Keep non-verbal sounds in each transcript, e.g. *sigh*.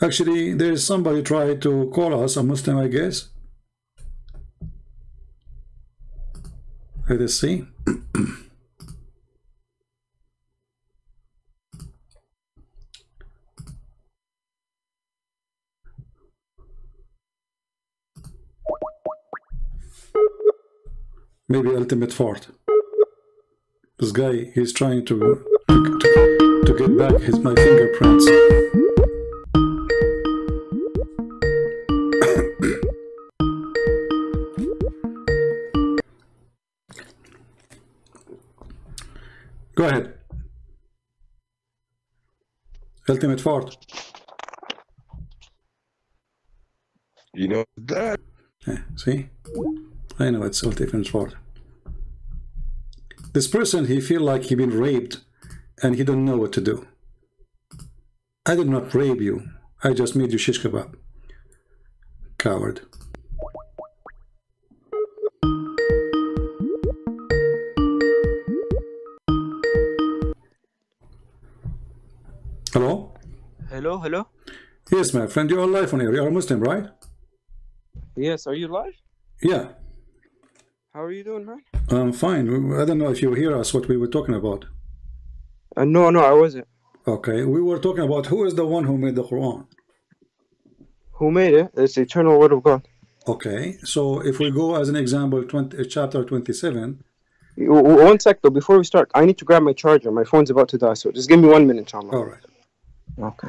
Actually, there is somebody trying to call us, a Muslim, I guess. Let us see. *clears throat* Maybe ultimate fort. This guy, he's trying to to, to, get back his my fingerprints. Ultimate fort. You know that. Yeah, see? I know it's ultimate fort. This person, he feel like he been raped and he don't know what to do. I did not rape you. I just made you shish kebab. Coward. Hello, hello. Yes, my friend, you're live on here. You're a Muslim, right? Yes, are you live? Yeah, How are you doing, man? I'm fine. I don't know if you hear us, what we were talking about. Uh, no, no, I wasn't. Okay, we were talking about who is the one who made the Quran. Who made it? It's the eternal word of God. Okay, so if we go as an example, 20, uh, chapter 27, W- w- One sec though, before we start, I need to grab my charger. My phone's about to die, so just give me one minute, inshallah. all right. Okay.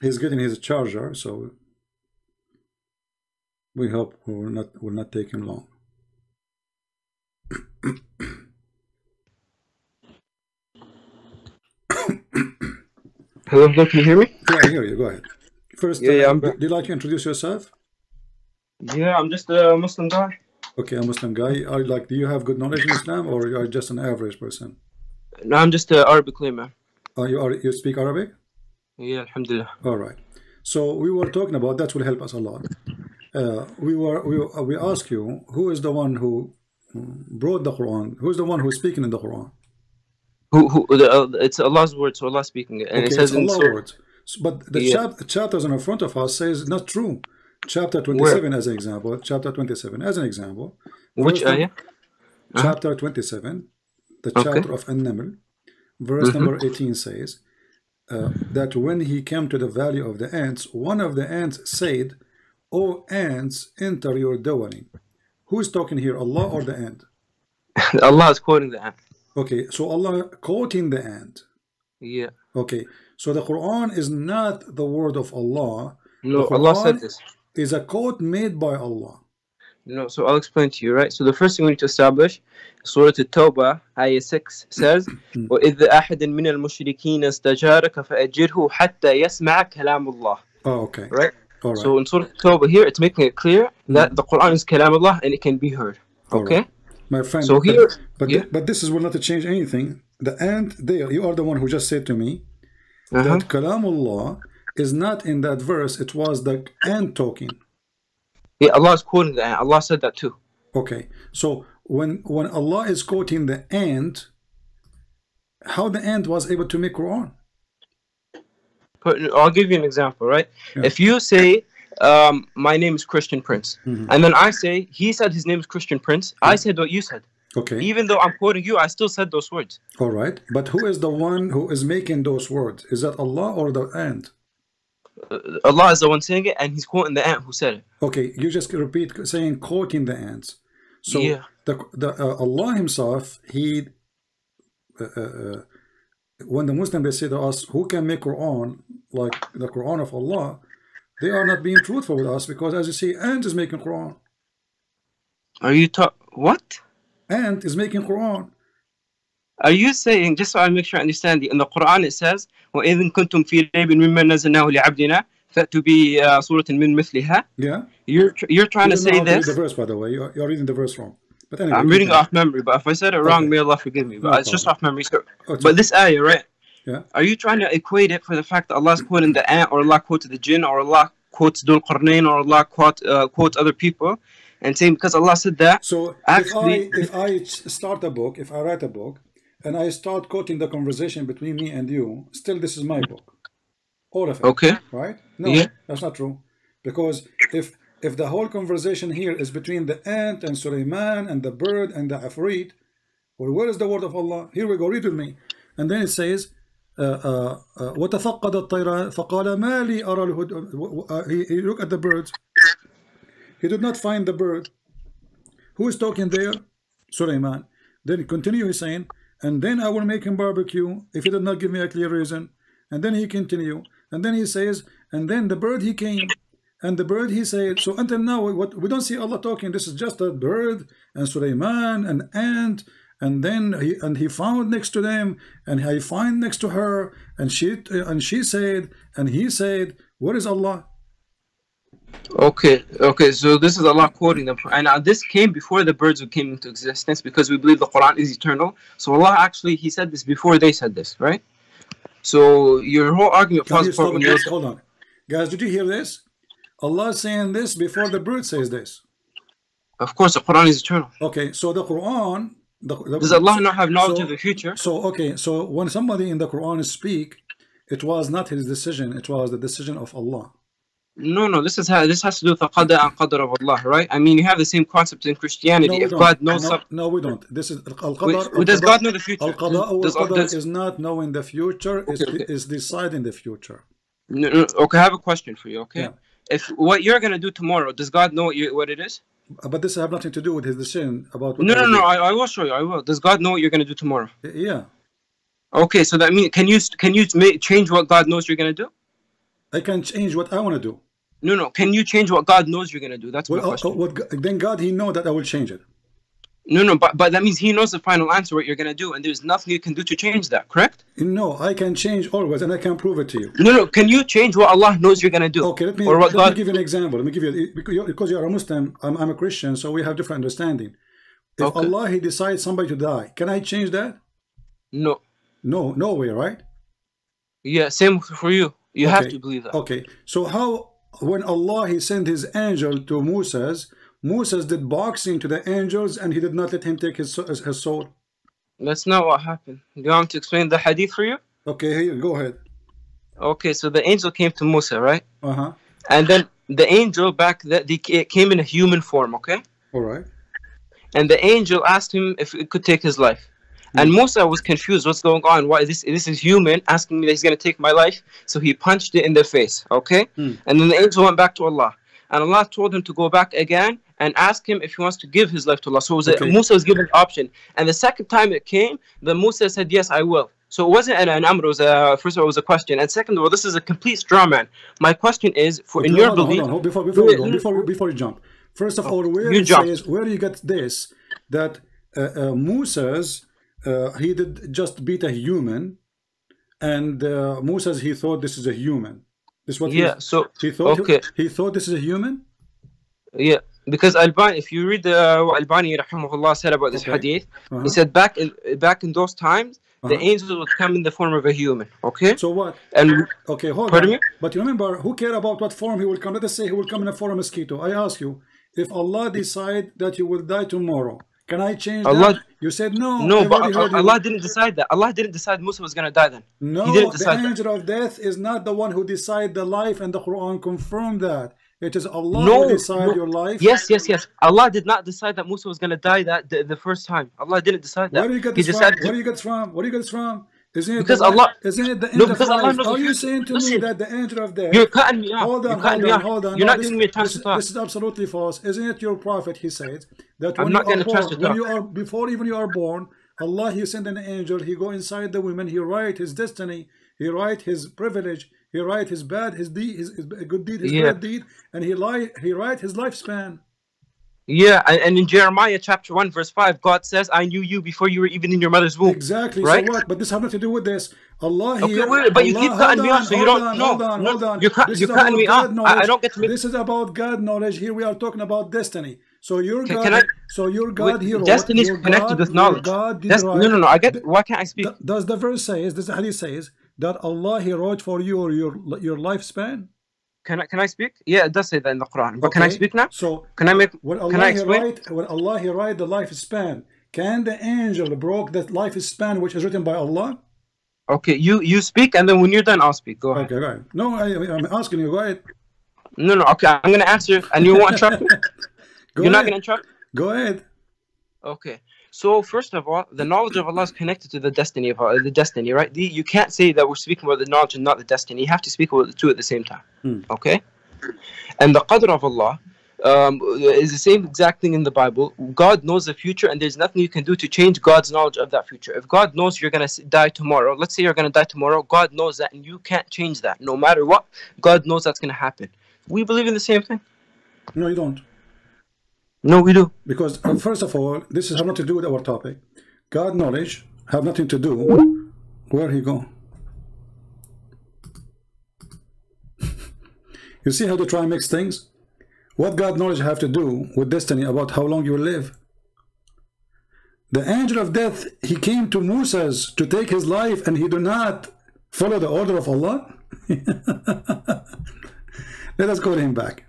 He's getting his charger, so we hope we will not will not take him long. Hello, hello, can you hear me? Yeah, I hear you. Go ahead. First, Yeah, yeah, uh, I'm do back. you like to introduce yourself? Yeah, I'm just a Muslim guy. Okay, a Muslim guy. Are you like, do you have good knowledge in Islam, or you are just an average person? No, I'm just an Arabic layman. Uh, you are you speak Arabic? Yeah, alhamdulillah. All right. So we were talking about that will help us a lot. Uh, we were we uh, we ask you who is the one who mm, brought the Quran? Who is the one who is speaking in the Quran? Who, who, the, uh, it's Allah's word, so Allah speaking. And okay, it says it's in Allah words. S- But the Yeah. chap chapters in front of us says not true. Chapter 27 as an example. Chapter 27 as an example. which Verse ayah? Chapter 27, the Okay. chapter of An-Naml, verse number 18 says uh, that when he came to the valley of the ants, one of the ants said, O ants, enter your dwelling. Who is talking here, Allah or the ant? *laughs* Allah is quoting the ant. Okay, so Allah quoting the ant. Yeah. Okay, so the Quran is not the word of Allah. No, Allah said this. is a quote made by Allah. No, so I'll explain to you, right? So the first thing we need to establish, Surah At-Tawbah, Ayah 6 says, وَإِذْ أَحَدٍ مِنَ الْمُشْرِكِينَ اسْتَجَارَكَ فَأَجِرْهُ حَتَّى يَسْمَعَ كَلَامُ اللَّهِ Oh, okay. Right? All right. So in Surah At-Tawbah here, it's making it clear that the Quran is Kalam Allah and it can be heard. All Okay? right. My friend, So but- here- but, yeah. but this is will not change anything. The ant there, you are the one who just said to me Uh-huh. that Kalamullah is not in that verse, it was the ant talking. Yeah, Allah is quoting that. Allah said that too. Okay, so when when Allah is quoting the ant, how the ant was able to make Quran? But I'll give you an example, right? Yeah. If you say, um, my name is Christian Prince, Mhm. and then I say, he said his name is Christian Prince, I said what you said. Okay, Even though I'm quoting you, I still said those words. all right. But who is the one who is making those words? Is that Allah or the ant? Uh, Allah is the one saying it, and he's quoting the ant who said it. Okay, you just repeat saying quoting the ants. So Yeah. the the uh, Allah Himself, He, uh, uh, uh, when the Muslim they say to us, who can make Quran like the Quran of Allah, they are not being truthful with us because as you see, ant is making Quran. Are you talk? What? Ant is making Quran. Are you saying, just so I make sure I understand, in the Quran it says, وَإِذٍ كُنْتُمْ فِي رَيْبٍ مِمَّا نَزَّلْنَاهُ لِعَبْدِنَا فَأْتُوا بِسُورَةٍ مِّن مِثْلِهَا Yeah. You're, tr- you're trying You to don't know say how to read this. the verse, by the way. You're, you're reading the verse wrong. But anyway, I'm you reading can- off memory, but if I said it wrong, Okay. may Allah forgive me. But No it's just problem. off memory. So, Oh, it's but this ayah, right? Yeah. Are you trying to equate it for the fact that Allah is quoting the ant, or Allah quotes the jinn, or Allah quotes Dul Qarnayn, or Allah quote, uh, quotes other people, and saying because Allah said that? So Actually- if I if I start a book, if I write a book, and I start quoting the conversation between me and you, still this is my book, all of it, Okay. right? No, Yeah. that's not true, because if if the whole conversation here is between the ant and Sulaiman and the bird and the Afrit, well, where is the word of Allah? Here we go, read with me, and then it says. Uh, uh, uh, وتفقد الطيران فقال ما لي أرى الهد uh, he, he look at the birds he did not find the bird who is talking there? Suleiman. Then he continue he's saying, and then I will make him barbecue if he did not give me a clear reason. And then he continue. And then he says, and then the bird he came. And the bird he said, so until now, what we don't see Allah talking. This is just a bird and Suleiman and ant. And then he and he found next to them, and he find next to her, and she and she said, and he said, Where is Allah? Okay, okay, so this is Allah quoting them, and uh, this came before the birds who came into existence because we believe the Quran is eternal. So Allah actually He said this before they said this, right? So your whole argument Can falls apart stop when it? you're Guys, Hold on. Guys, did you hear this? Allah is saying this before the bird says this. Of course, the Quran is eternal. Okay, so the Quran. The, the, Does Allah not have knowledge so- of the future? So okay, so when somebody in the Quran speak, it was not his decision; it was the decision of Allah. No, no. This is how this has to do with the qadar and qadar of Allah, right? I mean, you have the same concept in Christianity. No, if don't. God knows no, something, no, we don't. This is al qadar. does God know the future? Al qada Does- qadar does- is not knowing the future; is Okay, okay. is deciding the future. No, no, okay, I have a question for you. Okay, Yeah. if what you're gonna do tomorrow, does God know what you what it is? Uh, but this have nothing to do with his decision about. What No, no, no. I, I will show you. I will. Does God know what you're gonna do tomorrow? Yeah, Okay, so that means can you can you change what God knows you're gonna do? I can change what I want to do. No, no. Can you change what God knows you're gonna do? That's my Well, question. what, then God, He know that I will change it. No, no. But but that means He knows the final answer what you're gonna do, and there's nothing you can do to change that. Correct? No, I can change always, and I can prove it to you. No, no. Can you change what Allah knows you're gonna do? Okay, let me, let God? me give you an example. Let me give you because you're, because you're a Muslim, I'm, I'm a Christian, so we have different understanding. If Okay. Allah He decides somebody to die, can I change that? No. No, no way, right? Yeah. Same for you. You have to believe that. Okay, so how when Allah He sent His angel to Moses, Moses did boxing to the angels, and He did not let him take his his, his soul. That's not what happened. Do you want to explain the hadith for you? Okay, here, go ahead. Okay, so the angel came to Musa, right? Uh huh. And then the angel back that they came in a human form, okay? All right. And the angel asked him if it could take his life. And Musa was confused. What's going on? Why this? This is human asking me that he's gonna take my life. So he punched it in the face. Okay. Hmm. And then the angel went back to Allah, and Allah told him to go back again and ask him if he wants to give his life to Allah. So was a- Musa was given the option. And the second time it came, the Musa said, "Yes, I will." So it wasn't an, an amr. It was a, first of all, it was a question, and second of all, this is a complete straw man. My question is, for in your hold on, belief, hold on, hold- before before go, before before you jump. First of all, where you says where you get this that uh, uh, Moses uh, he did just beat a human, and uh, Moses he thought this is a human. This what he- So he, thought. okay. He, thought this is a human. Yeah, because Albani, if you read the uh, Albani rahimahullah said about this Okay. hadith, Uh-huh. he said back in back in those times, the Uh-huh. angel would come in the form of a human. Okay, So what? and Okay, hold Pardon on. me? But you remember, who care about what form he will come? Let us say he will come in a form of mosquito. I ask you, if Allah decide that you will die tomorrow, can I change Allah- that? You said no. no, but you. Allah didn't decide that. Allah didn't decide Musa was gonna die then. No, he didn't the decide that. angel of death is not the one who decide the life, and the Quran confirmed that. It is Allah No, who decide no. your life. Yes, yes, yes. Allah did not decide that Musa was gonna die that the, the first time. Allah didn't decide that. Where do you get he this from? decided. Where do you get this from? Where do you get this from? Isn't it Because the, Allah- Isn't it the end No, of because Allah life? knows Are you saying to me that the angel of death? You're cutting me off. Hold on, hold on, hold on. You're No, not this, giving me a chance this, to talk. This is absolutely false. Isn't it your prophet? He said that I'm when not you are born, when you are before even you are born, Allah He send an angel. He go inside the woman. He write his destiny. He write his privilege. He write his bad, his deed, his, his good deed, his Yeah. bad deed, and he lie. He write his lifespan. Yeah, and, and in Jeremiah chapter 1, verse 5, God says, I knew you before you were even in your mother's womb. Exactly. Right? So what? But this has nothing to do with this. Allah Okay, here. wait, but you Allah, keep cutting me off, on, so you hold don't- on, no, Hold on, hold on. you're cut- you're cutting me God off. I- I don't get to make- This is about God knowledge. Here we are talking about destiny. So your Can- God. can I- so your God Wait, here. destiny is connected God, with knowledge. God did That's, right. no, no, no. I get. Why can't I speak? Does the verse says? Does the hadith says that Allah He wrote for you your your lifespan? Can I can I speak? Yeah, it does say that in the Quran. But can I speak now? So Can I make? when Can I Allah He explain? write when Allah He write the lifespan, can the angel broke that lifespan which is written by Allah? Okay, you you speak, and then when you're done, I'll speak. Go ahead. Okay, go ahead. No, I, I'm asking you. Go ahead. No, no. Okay, I'm gonna answer, and you won't interrupt. *laughs* You're not gonna interrupt. Go ahead. Okay. So first of all, the knowledge of Allah is connected to the destiny of Allah, the destiny, right? The, you can't say that we're speaking about the knowledge and not the destiny. You have to speak about the two at the same time. Hmm. Okay. And the qadr of Allah um, is the same exact thing in the Bible. God knows the future, and there's nothing you can do to change God's knowledge of that future. If God knows you're gonna die tomorrow, let's say you're gonna die tomorrow, God knows that, and you can't change that. No matter what, God knows that's gonna happen. We believe in the same thing. No, you don't. No, we do. Because uh, first of all, this has nothing to do with our topic. God knowledge have nothing to do. Where he go? *laughs* you see how to try and mix things? What God knowledge have to do with destiny about how long you will live? The angel of death, he came to Moses to take his life and he do not follow the order of Allah? *laughs* Let us call him back.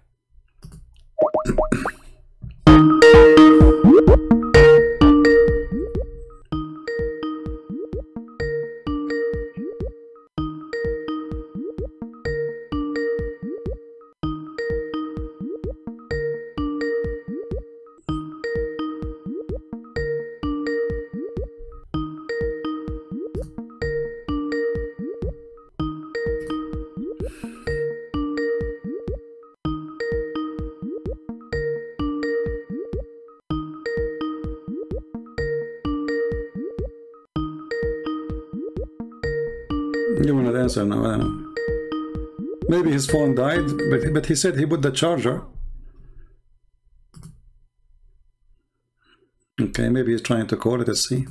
Phone died, but but he said he put the charger. Okay, maybe he's trying to call it. Let's see.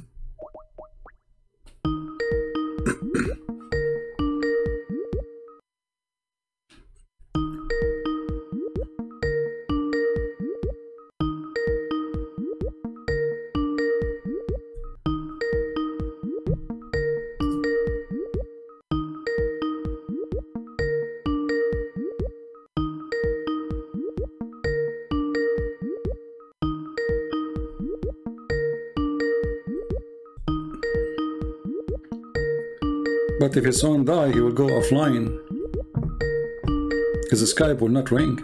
But if his phone die, he will go offline. His Skype will not ring.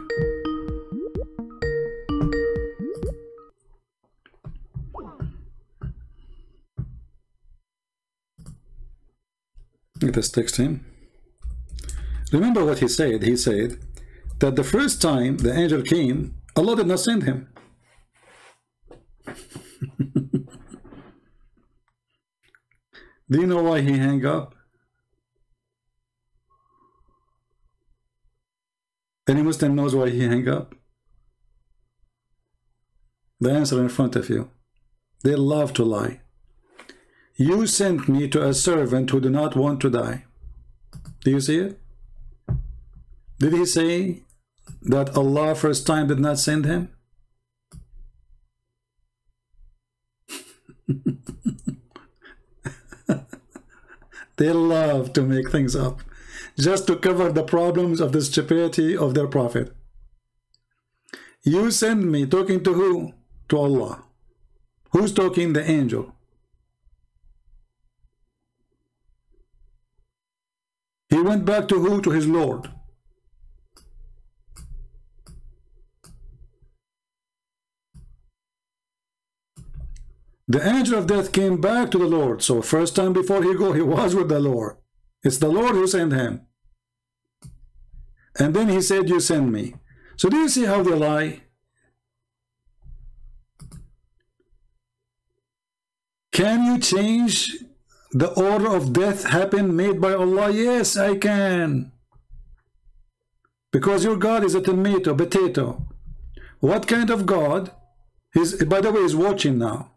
Let us text him. Remember what he said. He said that the first time the angel came, Allah did not send him. *laughs* Do you know why he hang up? Any Muslim knows why he hang up? The answer in front of you. They love to lie. You sent me to a servant who do not want to die. Do you see it? Did he say that Allah first time did not send him? *laughs* They love to make things up just to cover the problems of the stupidity of their prophet. You send me talking to who? To Allah. Who's talking? The angel. He went back to who? To his Lord. The angel of death came back to the Lord. So first time before he go, he was with the Lord. It's the Lord who sent him. And then he said, you send me. So do you see how they lie? Can you change the order of death happen made by Allah? Yes, I can. Because your God is a tomato, potato. What kind of God He's, by the way, he's watching now.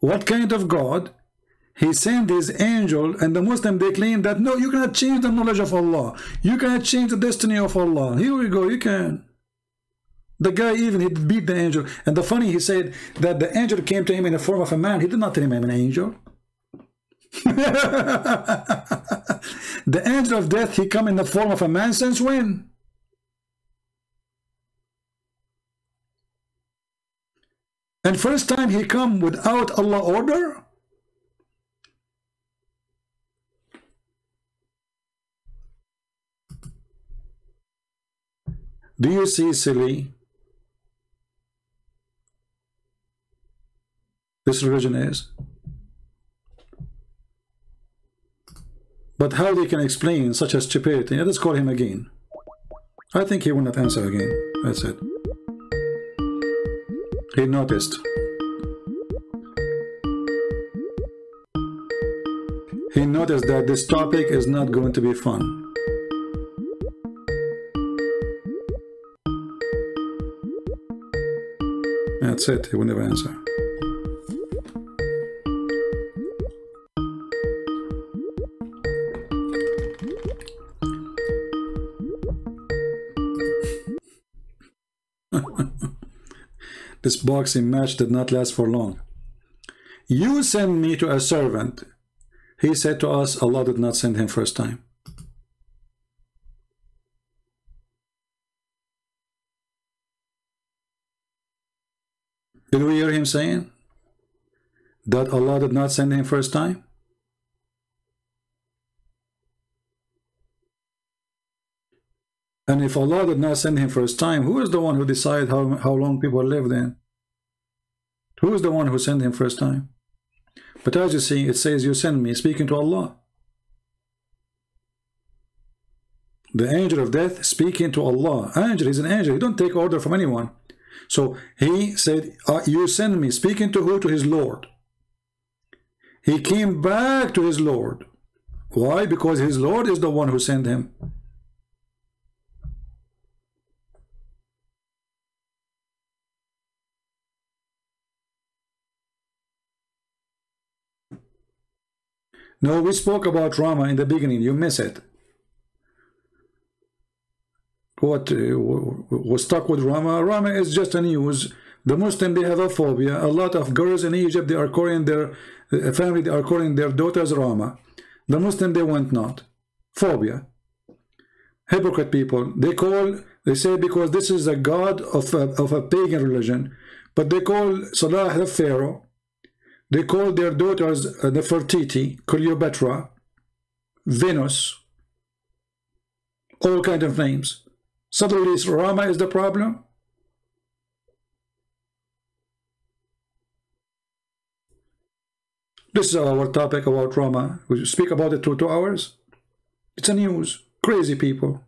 What kind of God? He sent his angel, and the Muslim they claim that no, you cannot change the knowledge of Allah. You cannot change the destiny of Allah. Here we go, you can. The guy even he beat the angel, and the funny he said that the angel came to him in the form of a man. He did not tell him I'm an angel. *laughs* the angel of death he come in the form of a man since when? And first time he come without Allah order? Do you see, silly? This religion is. But how they can explain such a stupidity? Let us call him again. I think he will not answer again. That's it. He noticed. He noticed that this topic is not going to be fun. That's it, he will never answer. *laughs* this boxing match did not last for long. You send me to a servant. He said to us, Allah did not send him first time. Did we hear him saying that Allah did not send him first time? And if Allah did not send him first time, who is the one who decided how, how long people live then? Who is the one who sent him first time? But as you see, it says, you send me, speaking to Allah. The angel of death speaking to Allah. Angel is an angel. He don't take order from anyone. So he said, you send me, speaking to who? To his Lord. He came back to his Lord. Why? Because his Lord is the one who sent him. No, we spoke about Rama in the beginning. You miss it. What uh, was stuck with Rama? Rama is just a news. The Muslim they have a phobia. A lot of girls in Egypt they are calling their uh, family they are calling their daughters Rama. The Muslim they want not. Phobia. Hypocrite people. They call they say because this is a god of a, of a pagan religion, but they call Salah the Pharaoh they call their daughters uh, Nefertiti, Cleopatra, Venus, all kind of names. Suddenly Rama is the problem? This is our topic about Rama. We speak about it for two hours. It's a news. Crazy people.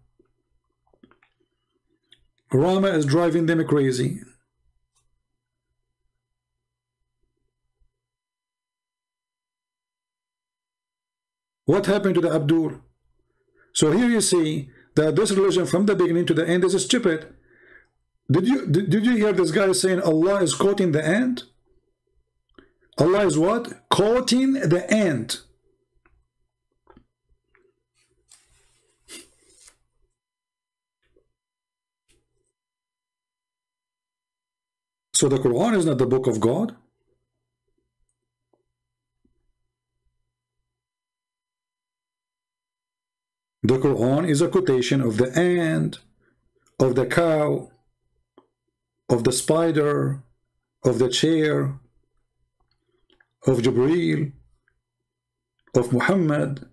Rama is driving them crazy. What happened to the Abdul? So here you see that this religion from the beginning to the end is stupid. Did you did, did you hear this guy saying Allah is quoting the end? Allah is what? Quoting the end. So the Quran is not the book of God. The Quran is a quotation of the ant, of the cow, of the spider, of the chair, of Jibreel, of Muhammad,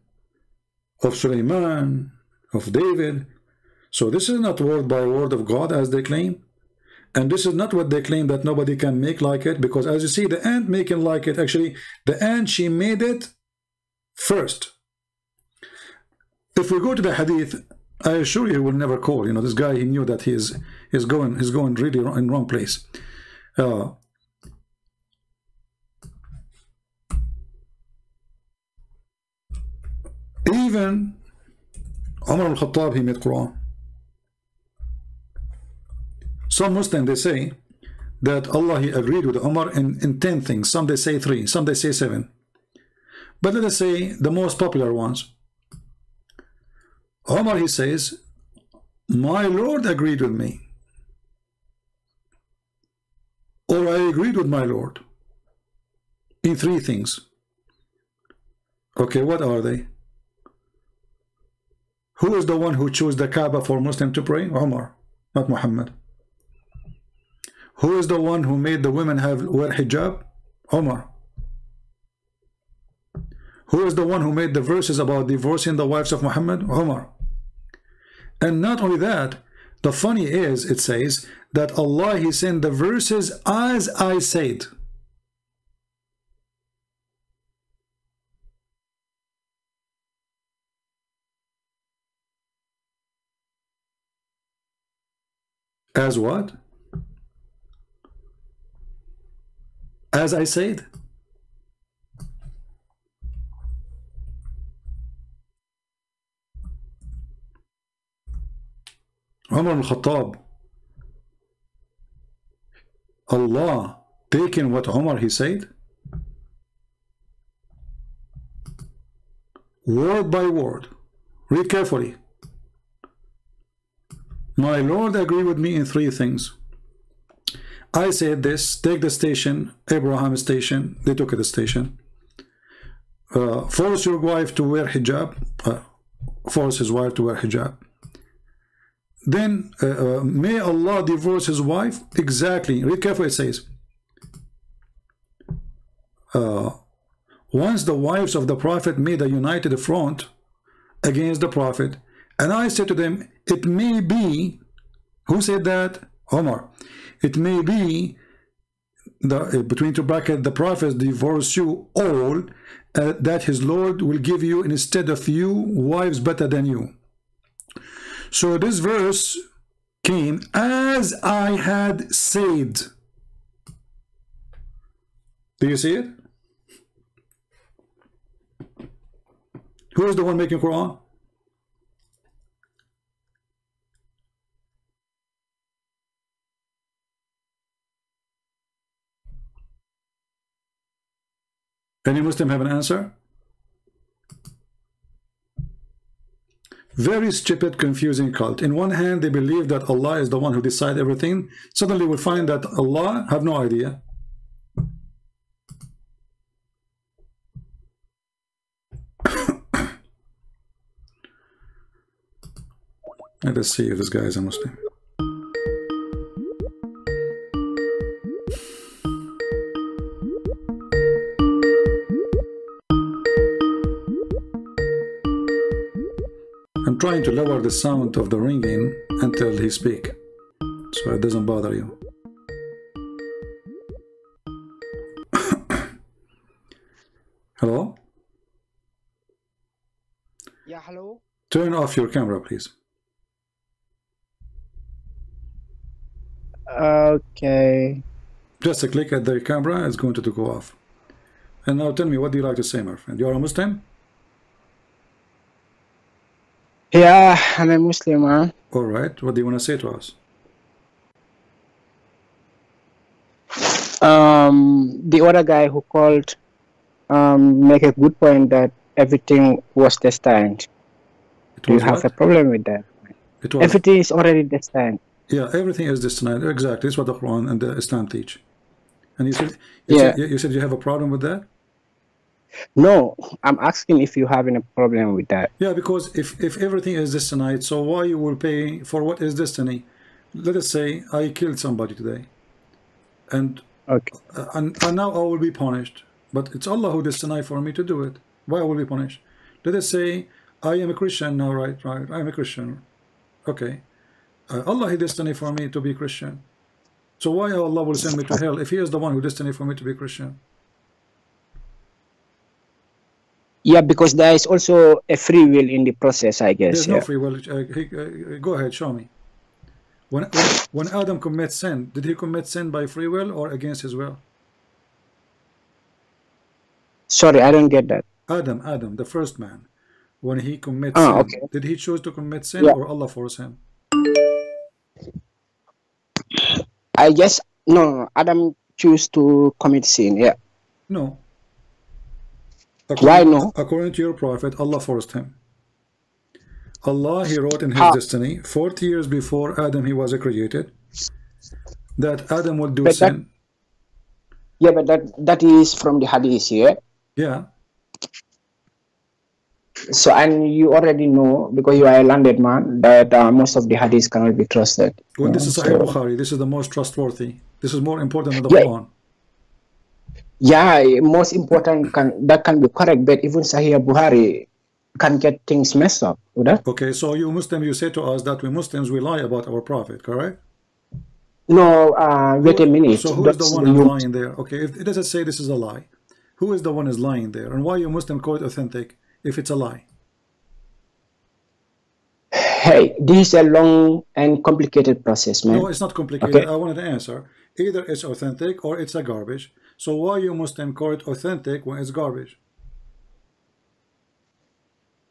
of Sulaiman, of David. So this is not word by word of God as they claim. And this is not what they claim that nobody can make like it because as you see the ant making like it actually the ant she made it first if we go to the hadith, I assure you he will never call. You know, this guy, he knew that he is, he's going, he's going really in wrong place. Uh, even Umar al-Khattab, he made Quran. some Muslims they say that Allah he agreed with Umar in, in 10 things. Some they say three, some they say seven. But let us say the most popular ones. Umar he says, My Lord agreed with me. Or I agreed with my Lord in three things. Okay, what are they? Who is the one who chose the Kaaba for Muslim to pray? Omar, not Muhammad. Who is the one who made the women have wear hijab? Omar. Who is the one who made the verses about divorcing the wives of Muhammad? Umar. And not only that, the funny is, it says, that Allah, He sent the verses as I said. As what? As I said. Umar al-Khattab Allah taking what Umar he said. Word by word. Read carefully. My Lord agree with me in three things. I said this take the station Abraham station. They took the station. Uh, force your wife to wear hijab. Uh, force his wife to wear hijab then uh, uh, may Allah divorce his wife? Exactly. Read carefully it says. Uh, once the wives of the prophet made a united front against the prophet and I said to them it may be who said that? Omar. It may be the uh, between two bracket the prophets divorce you all uh, that his Lord will give you instead of you wives better than you so this verse came as I had said. Do you see it? Who is the one making Quran? Any Muslim have an answer? Very stupid, confusing cult. In one hand, they believe that Allah is the one who decides everything. Suddenly we find that Allah have no idea. *coughs* Let us see if this guy is a Muslim. Trying to lower the sound of the ringing until he speak, so it doesn't bother you. *coughs* hello? Yeah, hello. Turn off your camera, please. Okay. Just a click at the camera, it's going to go off. And now tell me, what do you like to say, my friend? You are a Muslim? Yeah, I'm a Muslim, man. All right. What do you want to say to us? Um, the other guy who called um make a good point that everything was destined. It Do you was have a problem with that? It was. Everything is already destined. Yeah, everything is destined. Exactly. It's what the Quran and the Islam teach. And you said, you, Yeah. said, you said you have a problem with that? No, I'm asking if you having a problem with that. Yeah, because if, if everything is destined, so why you will pay for what is destiny? Let us say I killed somebody today, and Okay. uh, and, and now I will be punished. But it's Allah who destined for me to do it. Why I will be punished? Let us say I am a Christian now, right? Right. I am a Christian. Okay. Uh, Allah He destined for me to be Christian. So why Allah will send me to hell if He is the one who destined for me to be Christian? Yeah, because there is also a free will in the process, I guess. There's Yeah. no free will. Uh, he, uh, go ahead, show me. When, when Adam commits sin, did he commit sin by free will or against his will? Sorry, I don't get that. Adam, Adam, the first man, when he commits Ah, sin, okay. did he choose to commit sin Yeah. or Allah force him? I guess no. Adam chose to commit sin. Yeah. No. Why no? According to your prophet, Allah forced him. Allah, He wrote in His How? destiny, 40 years before Adam He was created, that Adam will do But that- sin. Yeah, but that that is from the hadith. Yeah. Yeah. So and you already know because you are a landed man that uh, most of the hadiths cannot be trusted. Well, this know, is Sahih so- Bukhari. This is the most trustworthy. This is more important than the Yeah. Quran. Yeah, most important can that can be correct, but even Sahih Bukhari can get things messed up. That? Okay, so you Muslim, you say to us that we Muslims we lie about our prophet, correct? No, uh, wait a minute. So who is the one who's lying there? Okay, if it doesn't say this is a lie, who is the one is lying there, and why you Muslim call it authentic if it's a lie? Hey, this is a long and complicated process, man. No, it's not complicated. Okay. I wanted an answer. Either it's authentic or it's a garbage. So why you Muslim call it authentic when it's garbage?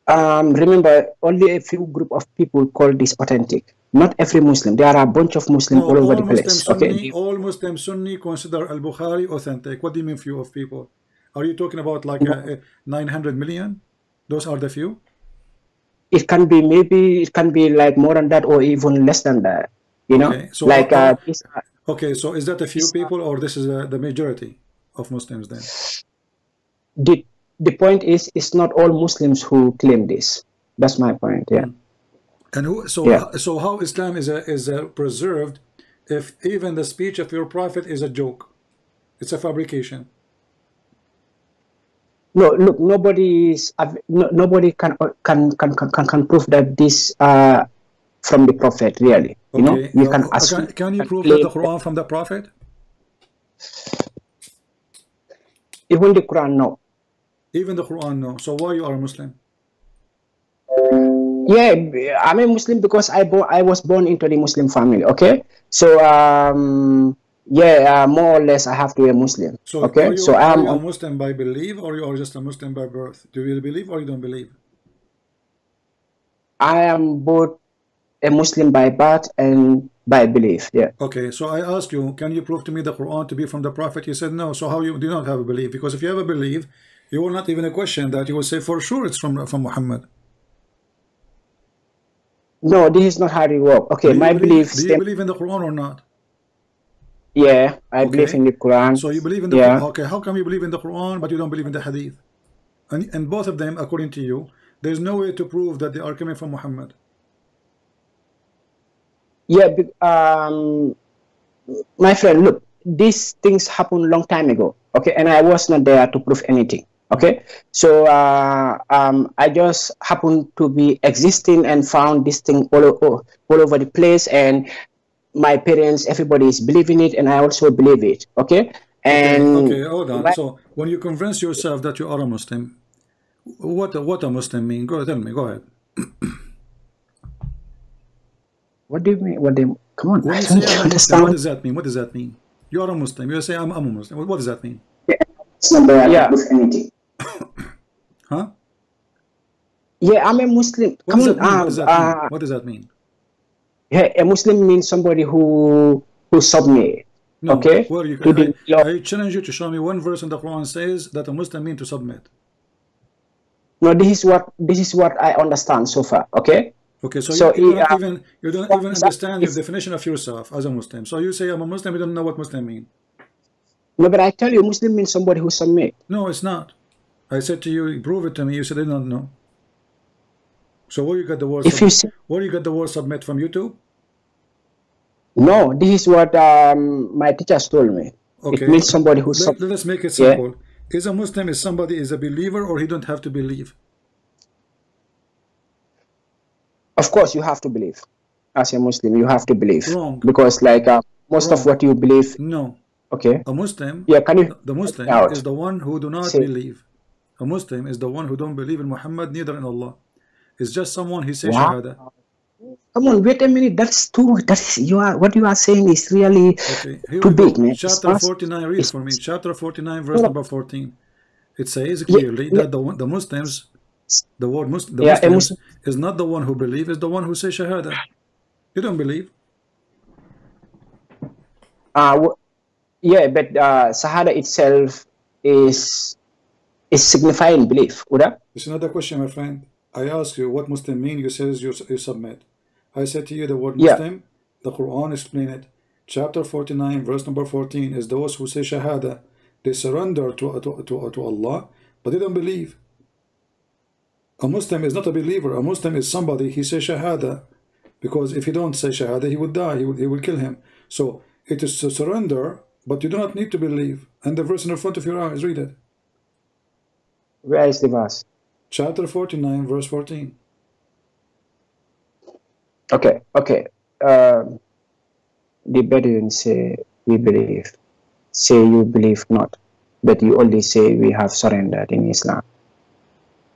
Um, remember, only a few group of people call this authentic. Not every Muslim. There are a bunch of Muslims No, all over all the Muslim place. Sunni, Okay. all Muslim Sunni consider Al Bukhari authentic. What do you mean few of people? Are you talking about like a, a 900 million? Those are the few. It can be maybe it can be like more than that or even less than that. You know, Okay, so like uh, uh, Okay, so is that a few people or this is uh, the majority of Muslims then? the the point is, it's not all Muslims who claim this. That's my point. Yeah. And who? So Yeah. so how Islam is a, is a preserved if even the speech of your prophet is a joke? It's a fabrication. No, look, nobody is no, nobody can can, can can can can prove that this uh from the prophet really. You know, Okay, you uh, can ask. can, can you prove that the Quran from the prophet? Even the Quran, no. Even the Quran, no. So why you are a Muslim? Yeah, I'm a Muslim because I I was born into the Muslim family. Okay, so um, yeah, uh, more or less I have to be a Muslim. So okay, you, so I'm you a Muslim by belief or you are just a Muslim by birth? Do you believe or you don't believe? I am both a Muslim by birth and by belief. Yeah. Okay, so I asked you, can you prove to me the Quran to be from the Prophet? You said no. So how you do not have a belief? Because if you have a belief, you will not even a question that. You will say for sure it's from from Muhammad. No, this is not how it works. Okay, my believe, belief. Do you believe in the Quran or not? yeah, I believe in the Quran. So you believe in the yeah. Quran. Okay, how come you believe in the Quran but you don't believe in the Hadith? And and both of them, according to you, there's no way to prove that they are coming from Muhammad. Yeah, um, my friend, look, these things happened long time ago. Okay, and I was not there to prove anything. Okay, so uh, um, I just happened to be existing and found this thing all, o- all over the place, and my parents, everybody is believing it, and I also believe it. Okay, and Okay, hold on. So when you convince yourself that you are a Muslim, what what a Muslim mean? Go tell me. Go ahead. *clears throat* what do you mean? What do you, come on, When I you say don't I'm Muslim, what does that mean? What does that mean? You are a Muslim. You say I'm, I'm a Muslim. What, what does that mean? Yeah, Yeah. *coughs* Huh? yeah, I'm a Muslim. What Come does on, that mean? What does that mean? uh, What does that mean? Yeah, a Muslim means somebody who who submit. No. okay, Well, you, to the I, law. I challenge you to show me one verse in the Quran says that a Muslim means to submit. No, this is what this is what I understand so far. Okay. Okay, so, So, you, you uh, don't even you don't even understand your if- definition of yourself as a Muslim. So you say I'm a Muslim, you don't know what Muslim mean. No, but I tell you, Muslim means somebody who submit. No, it's not. I said to you, prove it to me. You said I don't know. So where you got the word? If you Submit? Where you got the word submit from YouTube? no, this is what um, my teachers told me. Okay. It means somebody who Let, submit. let us make it Yeah. simple. Is a Muslim is somebody is a believer or he don't have to believe? Of course, you have to believe. As a Muslim, you have to believe Wrong. because, like, uh, most of what you believe. No. Okay. A Muslim Yeah. Can you? The Muslim out. is the one who do not Say- believe. A Muslim is the one who don't believe in Muhammad, neither in Allah. It's just someone he says Wow. shahada. Come on, wait a minute. That's too. That's you are. What you are saying is really Okay, too big, man. Chapter fast. 49, read for me. Chapter 49, verse No. number 14. It says clearly yeah. that the, the Muslims, the word Muslim, the Yeah, a Muslims Muslim- is not the one who believe, is the one who says shahada. You don't believe. Uh, yeah, but uh, Shahada itself is is signifying belief, Uda? It's another question, my friend. I ask you what Muslim mean. You says you, you submit. I said to you the word Yeah. Muslim. The Quran explain it. Chapter 49, verse number 14 is those who say Shahada. They surrender to, to, to, to Allah, but they don't believe. A Muslim is not a believer. A Muslim is somebody, he says Shahada. Because if he don't say Shahada, he would die. He will, he will kill him. So it is to surrender, but you do not need to believe. And the verse in the front of your eyes, read it. Where is the verse? Chapter 49, verse 14. Okay, okay. Um, the Bedouins say, We believe. Say you believe not, but you only say we have surrendered in Islam.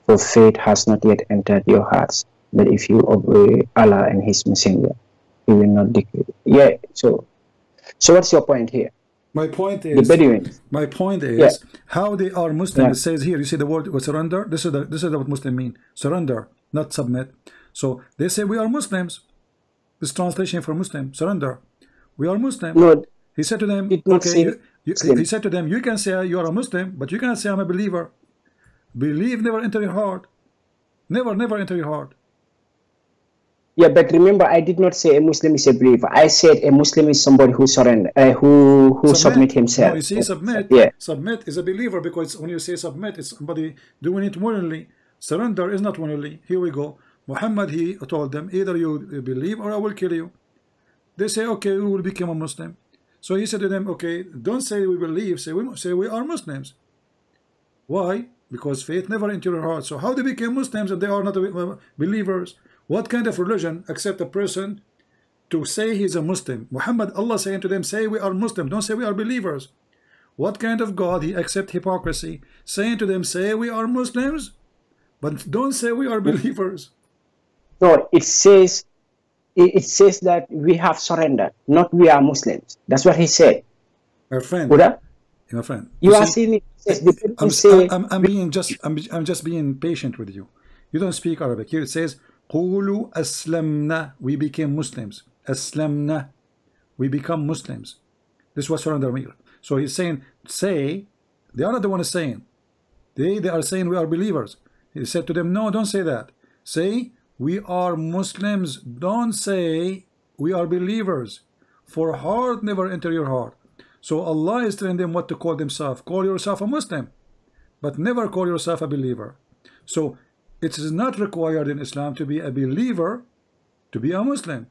For faith has not yet entered your hearts, but if you obey Allah and His Messenger, He will not decay. Yeah, so so what's your point here? My point is The Bedouins. my point is Yeah. how they are Muslim. Yeah. It says here, you see the word surrender. This is the, this is what Muslim mean. Surrender, not submit. So they say we are Muslims. This translation for Muslim, surrender. We are Muslim. No, He said to them, okay, you, you, he said to them, you can say you are a Muslim, but you cannot say I'm a believer. Believe never enter your heart. Never, never enter your heart. yeah, but remember, I did not say a Muslim is a believer. I said a Muslim is somebody who surrender, uh, who who submit himself. No, you see, submit. Yeah. Submit is a believer because when you say submit, it's somebody doing it willingly. Surrender is not willingly. Here we go. Muhammad, he told them, either you believe or I will kill you. They say, okay, we will become a Muslim. So he said to them, okay, don't say we believe, say we, say we are Muslims. Why? Because faith never entered your heart. So how they became Muslims and they are not uh, believers? What kind of religion accept a person to say he's a Muslim? Muhammad, Allah saying to them, say we are Muslim, don't say we are believers. What kind of God he accept hypocrisy? Saying to them, say we are Muslims, but don't say we are *laughs* believers. No, it says it, it says that we have surrendered, not we are Muslims. That's what he said. My friend, Buddha, my friend. you you are see- seeing it. Says the people I'm, say I'm, I'm being just I'm, I'm just being patient with you. You don't speak Arabic. Here it says قولوا أسلمنا we became Muslims. أسلمنا we become Muslims. This was surrender mean. So he's saying say they are not the one saying. They they are saying we are believers. He said to them, No, don't say that. Say we are Muslims. Don't say we are believers. For heart never enter your heart. So Allah is telling them what to call themselves. Call yourself a Muslim, but never call yourself a believer. So it is not required in Islam to be a believer to be a Muslim.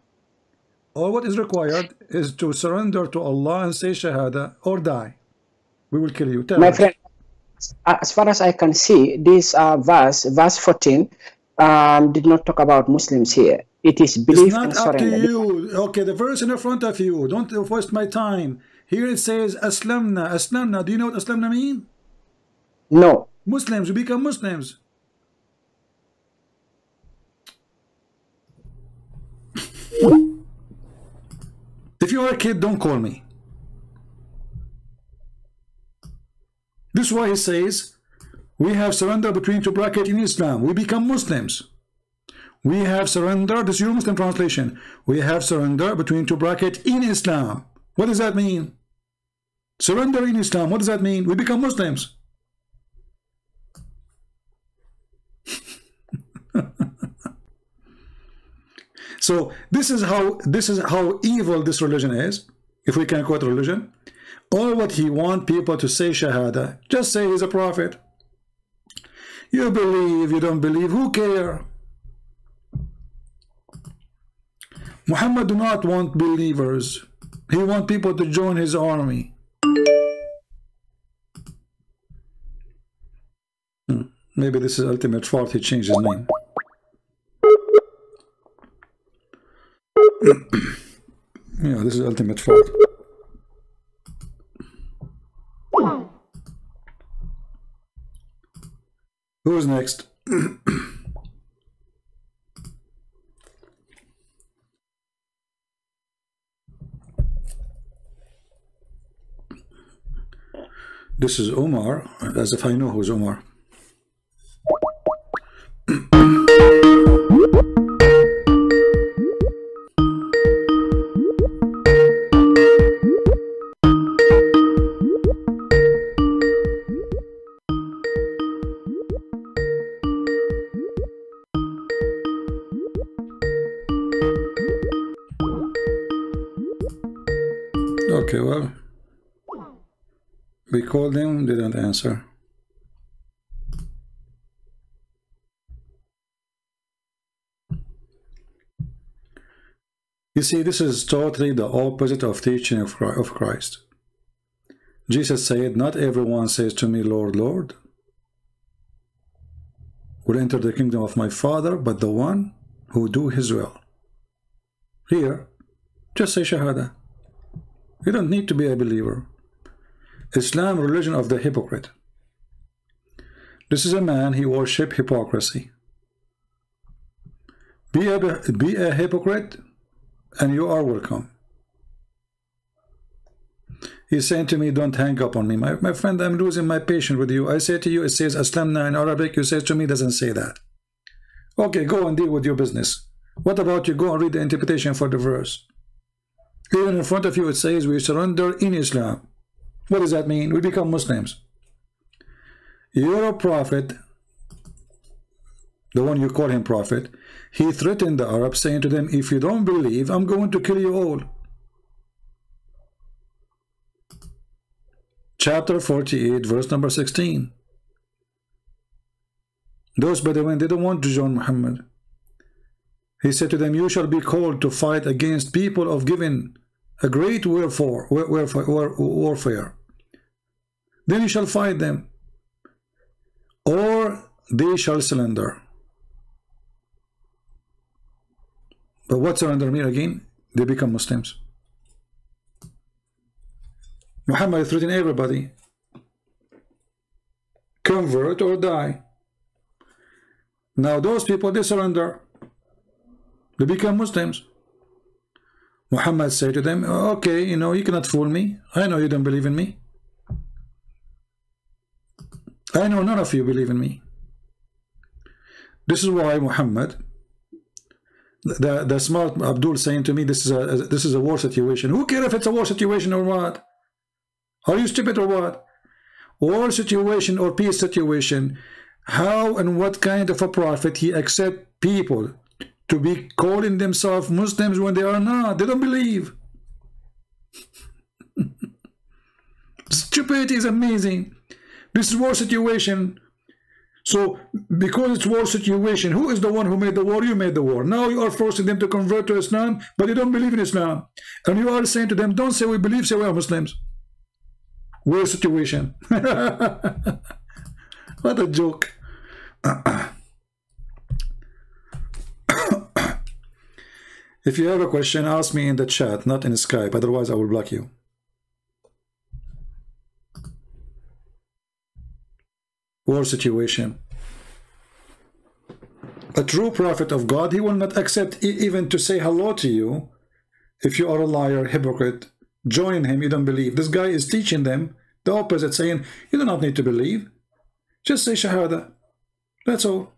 All what is required is to surrender to Allah and say Shahada or die. We will kill you. Tell my us. friend. uh, As far as I can see, this uh, verse, verse 14, um, did not talk about Muslims here. It is It's belief and not up to you. Okay, the verse in the front of you. Don't waste my time. Here it says Aslamna. Aslamna. Do you know what Aslamna mean? No, Muslims. We become Muslims. If you are a kid, don't call me. This is why he says, we have surrender between two brackets in Islam. We become Muslims. We have surrender, this is your Muslim translation. We have surrender between two brackets in Islam. What does that mean? Surrender in Islam, what does that mean? We become Muslims. *laughs* so this is how this is how evil this religion is, if we can quote religion. All what he want people to say Shahada, just say he's a prophet. You believe, you don't believe, who care? Muhammad do not want believers. He want people to join his army. Hmm, Maybe this is ultimate fault. He changed his name. *clears throat* yeah, this is ultimate fault. Who's next? *clears throat* This is Omar, as if I know who's Omar. *clears throat* him, didn't answer. You see, this is totally the opposite of teaching of Christ. Jesus said, Not everyone says to me, Lord, Lord, will enter the kingdom of my Father, but the one who do his will. Here, just say Shahada. You don't need to be a believer. Islam, religion of the hypocrite. This is a man, he worship hypocrisy. Be a, be a hypocrite, and you are welcome. He's saying to me, don't hang up on me. My, my friend, I'm losing my patience with you. I say to you, it says Aslamna in Arabic. You say to me, doesn't say that. Okay, go and deal with your business. What about you go and read the interpretation for the verse? Even in front of you, it says we surrender in Islam. What does that mean? We become Muslims. Your prophet, the one you call him prophet, he threatened the Arabs, saying to them, if you don't believe, I'm going to kill you all. Chapter 48, verse number 16. Those Bedouin, they don't want to join Muhammad. He said to them, you shall be called to fight against people of given a great warfare, warfare. Then you shall fight them, or they shall surrender. But what surrender mean again? They become Muslims. Muhammad is threatening everybody. Convert or die. Now those people, they surrender. They become Muslims. Muhammad said to them, okay, you know, you cannot fool me. I know you don't believe in me. I know none of you believe in me. This is why Muhammad the the smart Abdul saying to me, "This is a this is a war situation." Who cares if it's a war situation or what? Are you stupid or what? War situation or peace situation? How and what kind of a prophet he accept people to be calling themselves Muslims when they are not? They don't believe. *laughs* Stupidity is amazing. This is war situation. So, because it's war situation, who is the one who made the war? You made the war. Now you are forcing them to convert to Islam, but they don't believe in Islam. And you are saying to them, don't say we believe, say we are Muslims. War situation. *laughs* what a joke. *clears throat* if you have a question, ask me in the chat, not in Skype. Otherwise, I will block you. war situation. A true prophet of God, he will not accept even to say hello to you if you are a liar, hypocrite. Join him, you don't believe. This guy is teaching them the opposite, saying, you do not need to believe. Just say Shahada. That's all.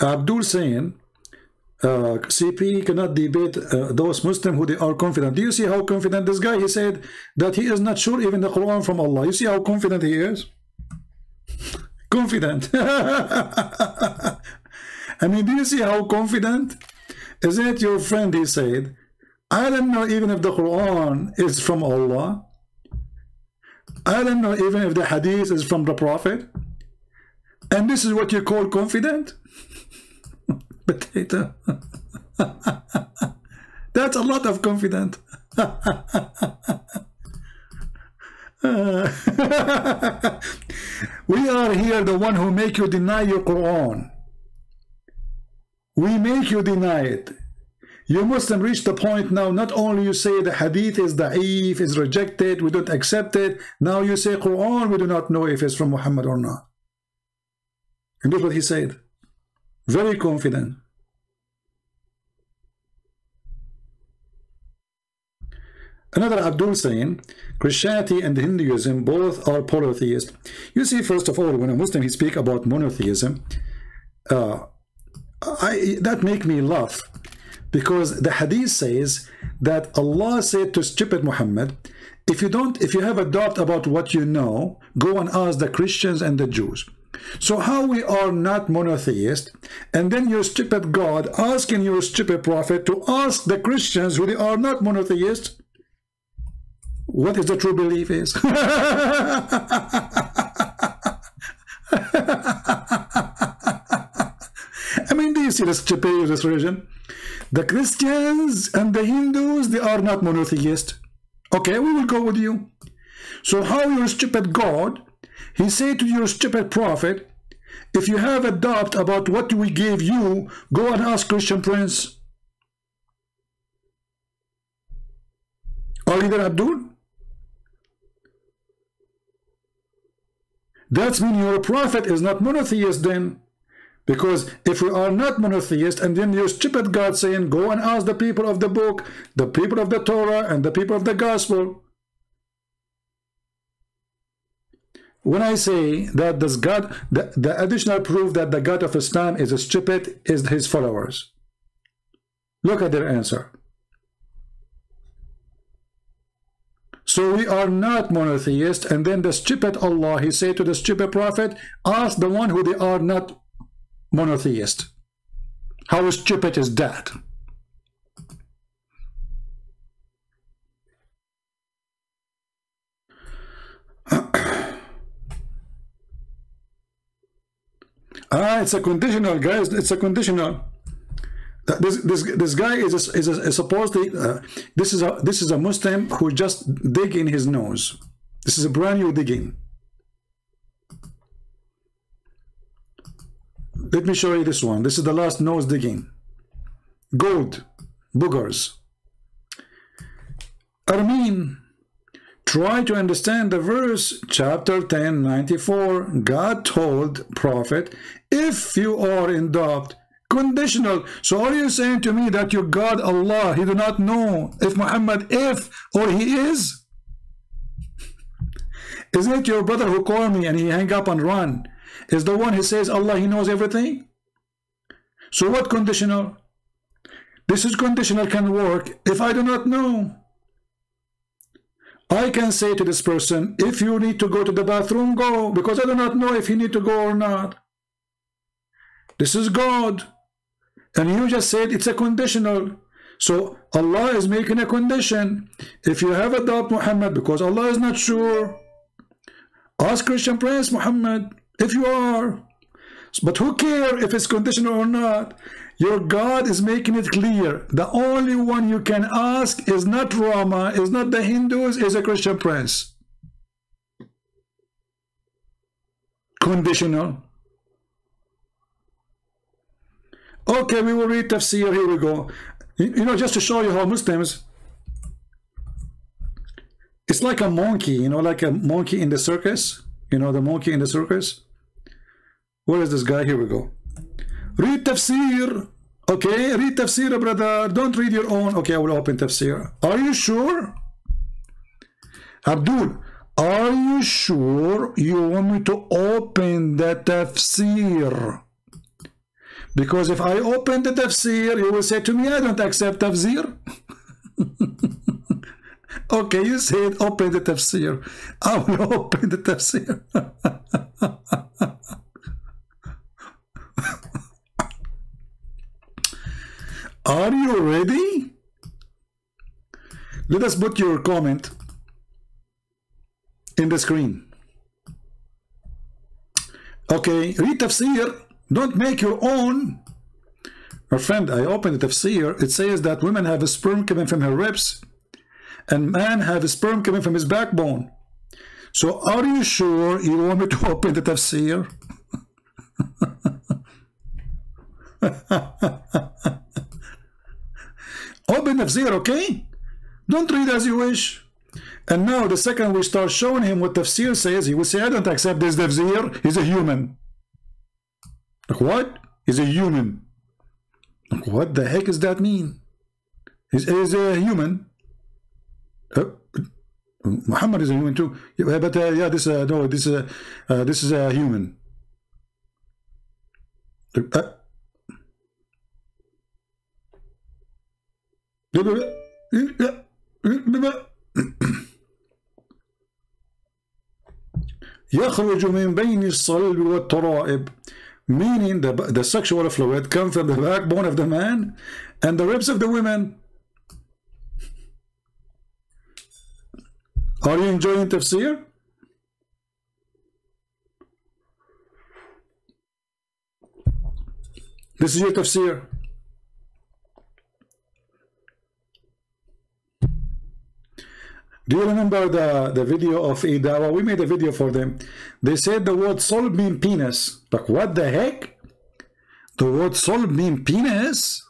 Abdul saying, uh, CP cannot debate uh, those Muslims who they are confident. Do you see how confident this guy? He said that he is not sure even the Quran from Allah. You see how confident he is? confident. *laughs* I mean, do you see how confident? Is it your friend? He said, I don't know even if the Quran is from Allah. I don't know even if the Hadith is from the Prophet. And this is what you call confident? *laughs* potato. *laughs* That's a lot of confidence. *laughs* we are here the one who make you deny your Quran. We make you deny it. You Muslim reach the point now, not only you say the hadith is da'if, is rejected, we don't accept it. Now you say Quran, we do not know if it's from Muhammad or not. And look what he said. Very confident. Another Abdul saying, Christianity and Hinduism both are polytheist. You see, first of all, when a Muslim he speak about monotheism, uh, I, that make me laugh because the hadith says that Allah said to stupid Muhammad, if you don't, if you have a doubt about what you know, go and ask the Christians and the Jews. So how we are not monotheist, and then your stupid God asking your stupid prophet to ask the Christians who they are not monotheist, what is the true belief is? *laughs* I mean, do you see the stupidity of this religion? The Christians and the Hindus, they are not monotheist. Okay, we will go with you. So how your stupid God, he said to your stupid prophet, if you have a doubt about what we gave you, go and ask Christian Prince. You there, Abdul? That means your prophet is not monotheist then. Because if we are not monotheist, and then your stupid God saying, go and ask the people of the book, the people of the Torah, and the people of the gospel. When I say that this God, the, the additional proof that the God of Islam is stupid is his followers. Look at their answer. So we are not monotheist, and then the stupid Allah, he said to the stupid prophet, ask the one who they are not monotheist. How stupid is that? Ah, it's a conditional, guys. It's a conditional. This this this guy is a, is, a, is supposedly uh, this is a this is a Muslim who just dig in his nose. This is a brand new digging. Let me show you this one. This is the last nose digging. Gold, boogers. Armin, try to understand the verse, chapter 10, 94. God told prophet, if you are in doubt, conditional. So are you saying to me that your God, Allah, he do not know if Muhammad, if or he is? Isn't it your brother who called me and he hang up and run? is the one who says Allah, He knows everything. So what conditional? This is conditional can work if I do not know. I can say to this person, if you need to go to the bathroom, go, because I do not know if you need to go or not. This is God. And you just said it's a conditional. So Allah is making a condition. If you have a doubt, Muhammad, because Allah is not sure, ask Christian Prince Muhammad. If you are. But who care if it's conditional or not? Your God is making it clear. The only one you can ask is not Rama, is not the Hindus, is a Christian prince. Conditional. Okay, we will read tafsir. Here we go. You know, just to show you how Muslims, it's like a monkey, you know, like a monkey in the circus. You know, the monkey in the circus. Where is this guy? Here we go. Read tafsir. Okay, read tafsir, brother. Don't read your own. Okay, I will open tafsir. Are you sure? Abdul, are you sure you want me to open the tafsir? Because if I open the tafsir, you will say to me, I don't accept tafsir. *laughs* okay, you said open the tafsir. I will *laughs* open the tafsir. *laughs* Are you ready? Let us put your comment in the screen. Okay, read tafsir. Don't make your own. My friend, I opened the tafsir. It says that women have a sperm coming from her ribs and man have a sperm coming from his backbone. So are you sure you want me to *laughs* open the tafsir? *laughs* Open tafsir, okay? Don't read as you wish. And now the second we start showing him what tafsir says, he will say, I don't accept this tafsir. He's a human. Like what? He's a human. Like what the heck does that mean? He's, he's a human. Uh, Muhammad is a human too. Yeah, but uh, yeah, this uh, no, this uh, uh, this is a human. Uh, يخرج من بين الصلب والترائب meaning the, the sexual fluid comes from the backbone of the man and the ribs of the women are you enjoying tafsir? This is your tafsir. Do you remember the, the video of Idawa? We made a video for them. They said the word soul mean penis. Like, what the heck? The word soul mean penis?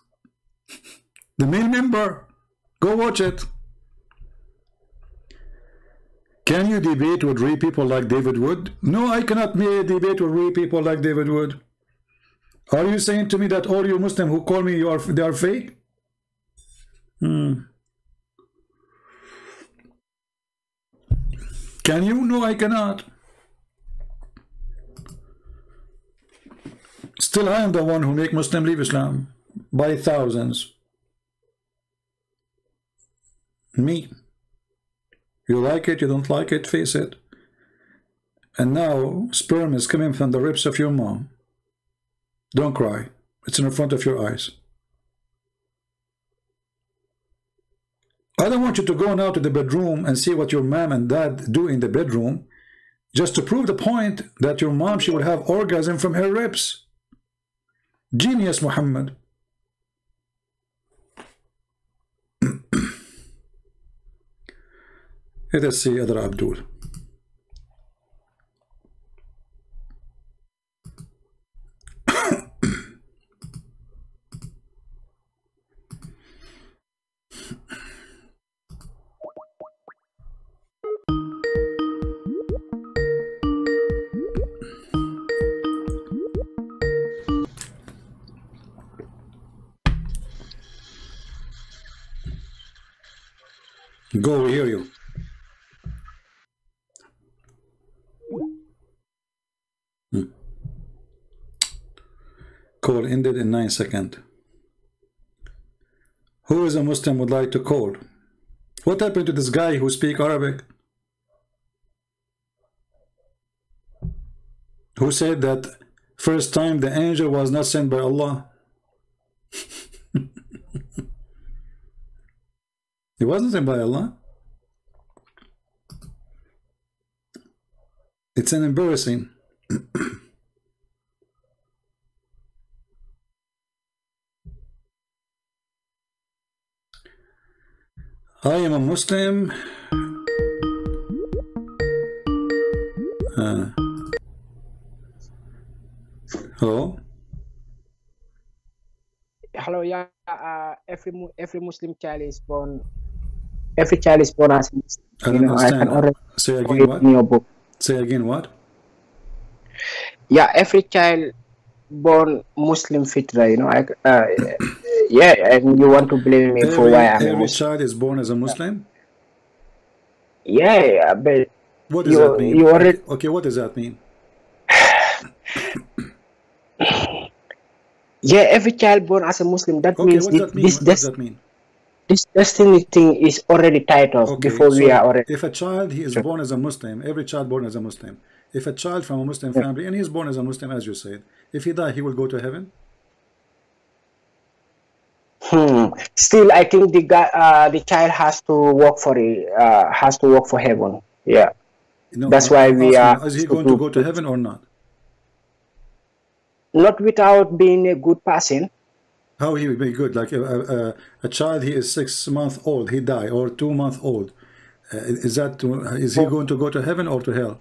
*laughs* The male member. Go watch it. Can you debate with real people like David Wood? No, I cannot debate with real people like David Wood. Are you saying to me that all you Muslim who call me you are they are fake? Hmm. Can you? No, I cannot. Still, I am the one who make Muslim leave Islam by thousands. Me. You like it, you don't like it, face it. And now, sperm is coming from the ribs of your mom. Don't cry. It's in front of your eyes. I don't want you to go now to the bedroom and see what your mom and dad do in the bedroom just to prove the point that your mom, she would have orgasm from her ribs. Genius, Muhammad. *clears throat* Let us see other Abdul. Go, we hear you. Hmm. Call ended in 9 seconds. Who is a Muslim would like to call? What happened to this guy who speak Arabic? Who said that first time the angel was not sent by Allah? He wasn't sent by Allah. It's an embarrassing. *coughs* I am a Muslim. Uh, hello? Hello, yeah. Uh, every every Muslim child is born. Every child is born as Muslim. I don't you know, I understand. can already Say again what? in your book. Say again what? Yeah, every child born Muslim fitra. You know, I uh, *coughs* yeah, and you want to blame me for why I'm every child is born as a Muslim? Yeah, yeah, but What does You- that mean? you already- Okay, what does that mean? *coughs* yeah, every child born as a Muslim. That Okay, means what thi- that mean? this What does that mean? This destiny thing is already titled Okay, before we are already. if a child he is Sure. born as a Muslim, every child born as a Muslim, if a child from a Muslim family and he is born as a Muslim, as you said, if he die, he will go to heaven. Hmm. Still, I think the guy, uh, the child has to work for it. Uh, has to work for heaven. Yeah. No, That's why we are Is he going to go to heaven or not? Not without being a good person. How he will be good? Like a, a, a child, he is six months old, he die, or two months old. Uh, is that uh, is he going to go to heaven or to hell?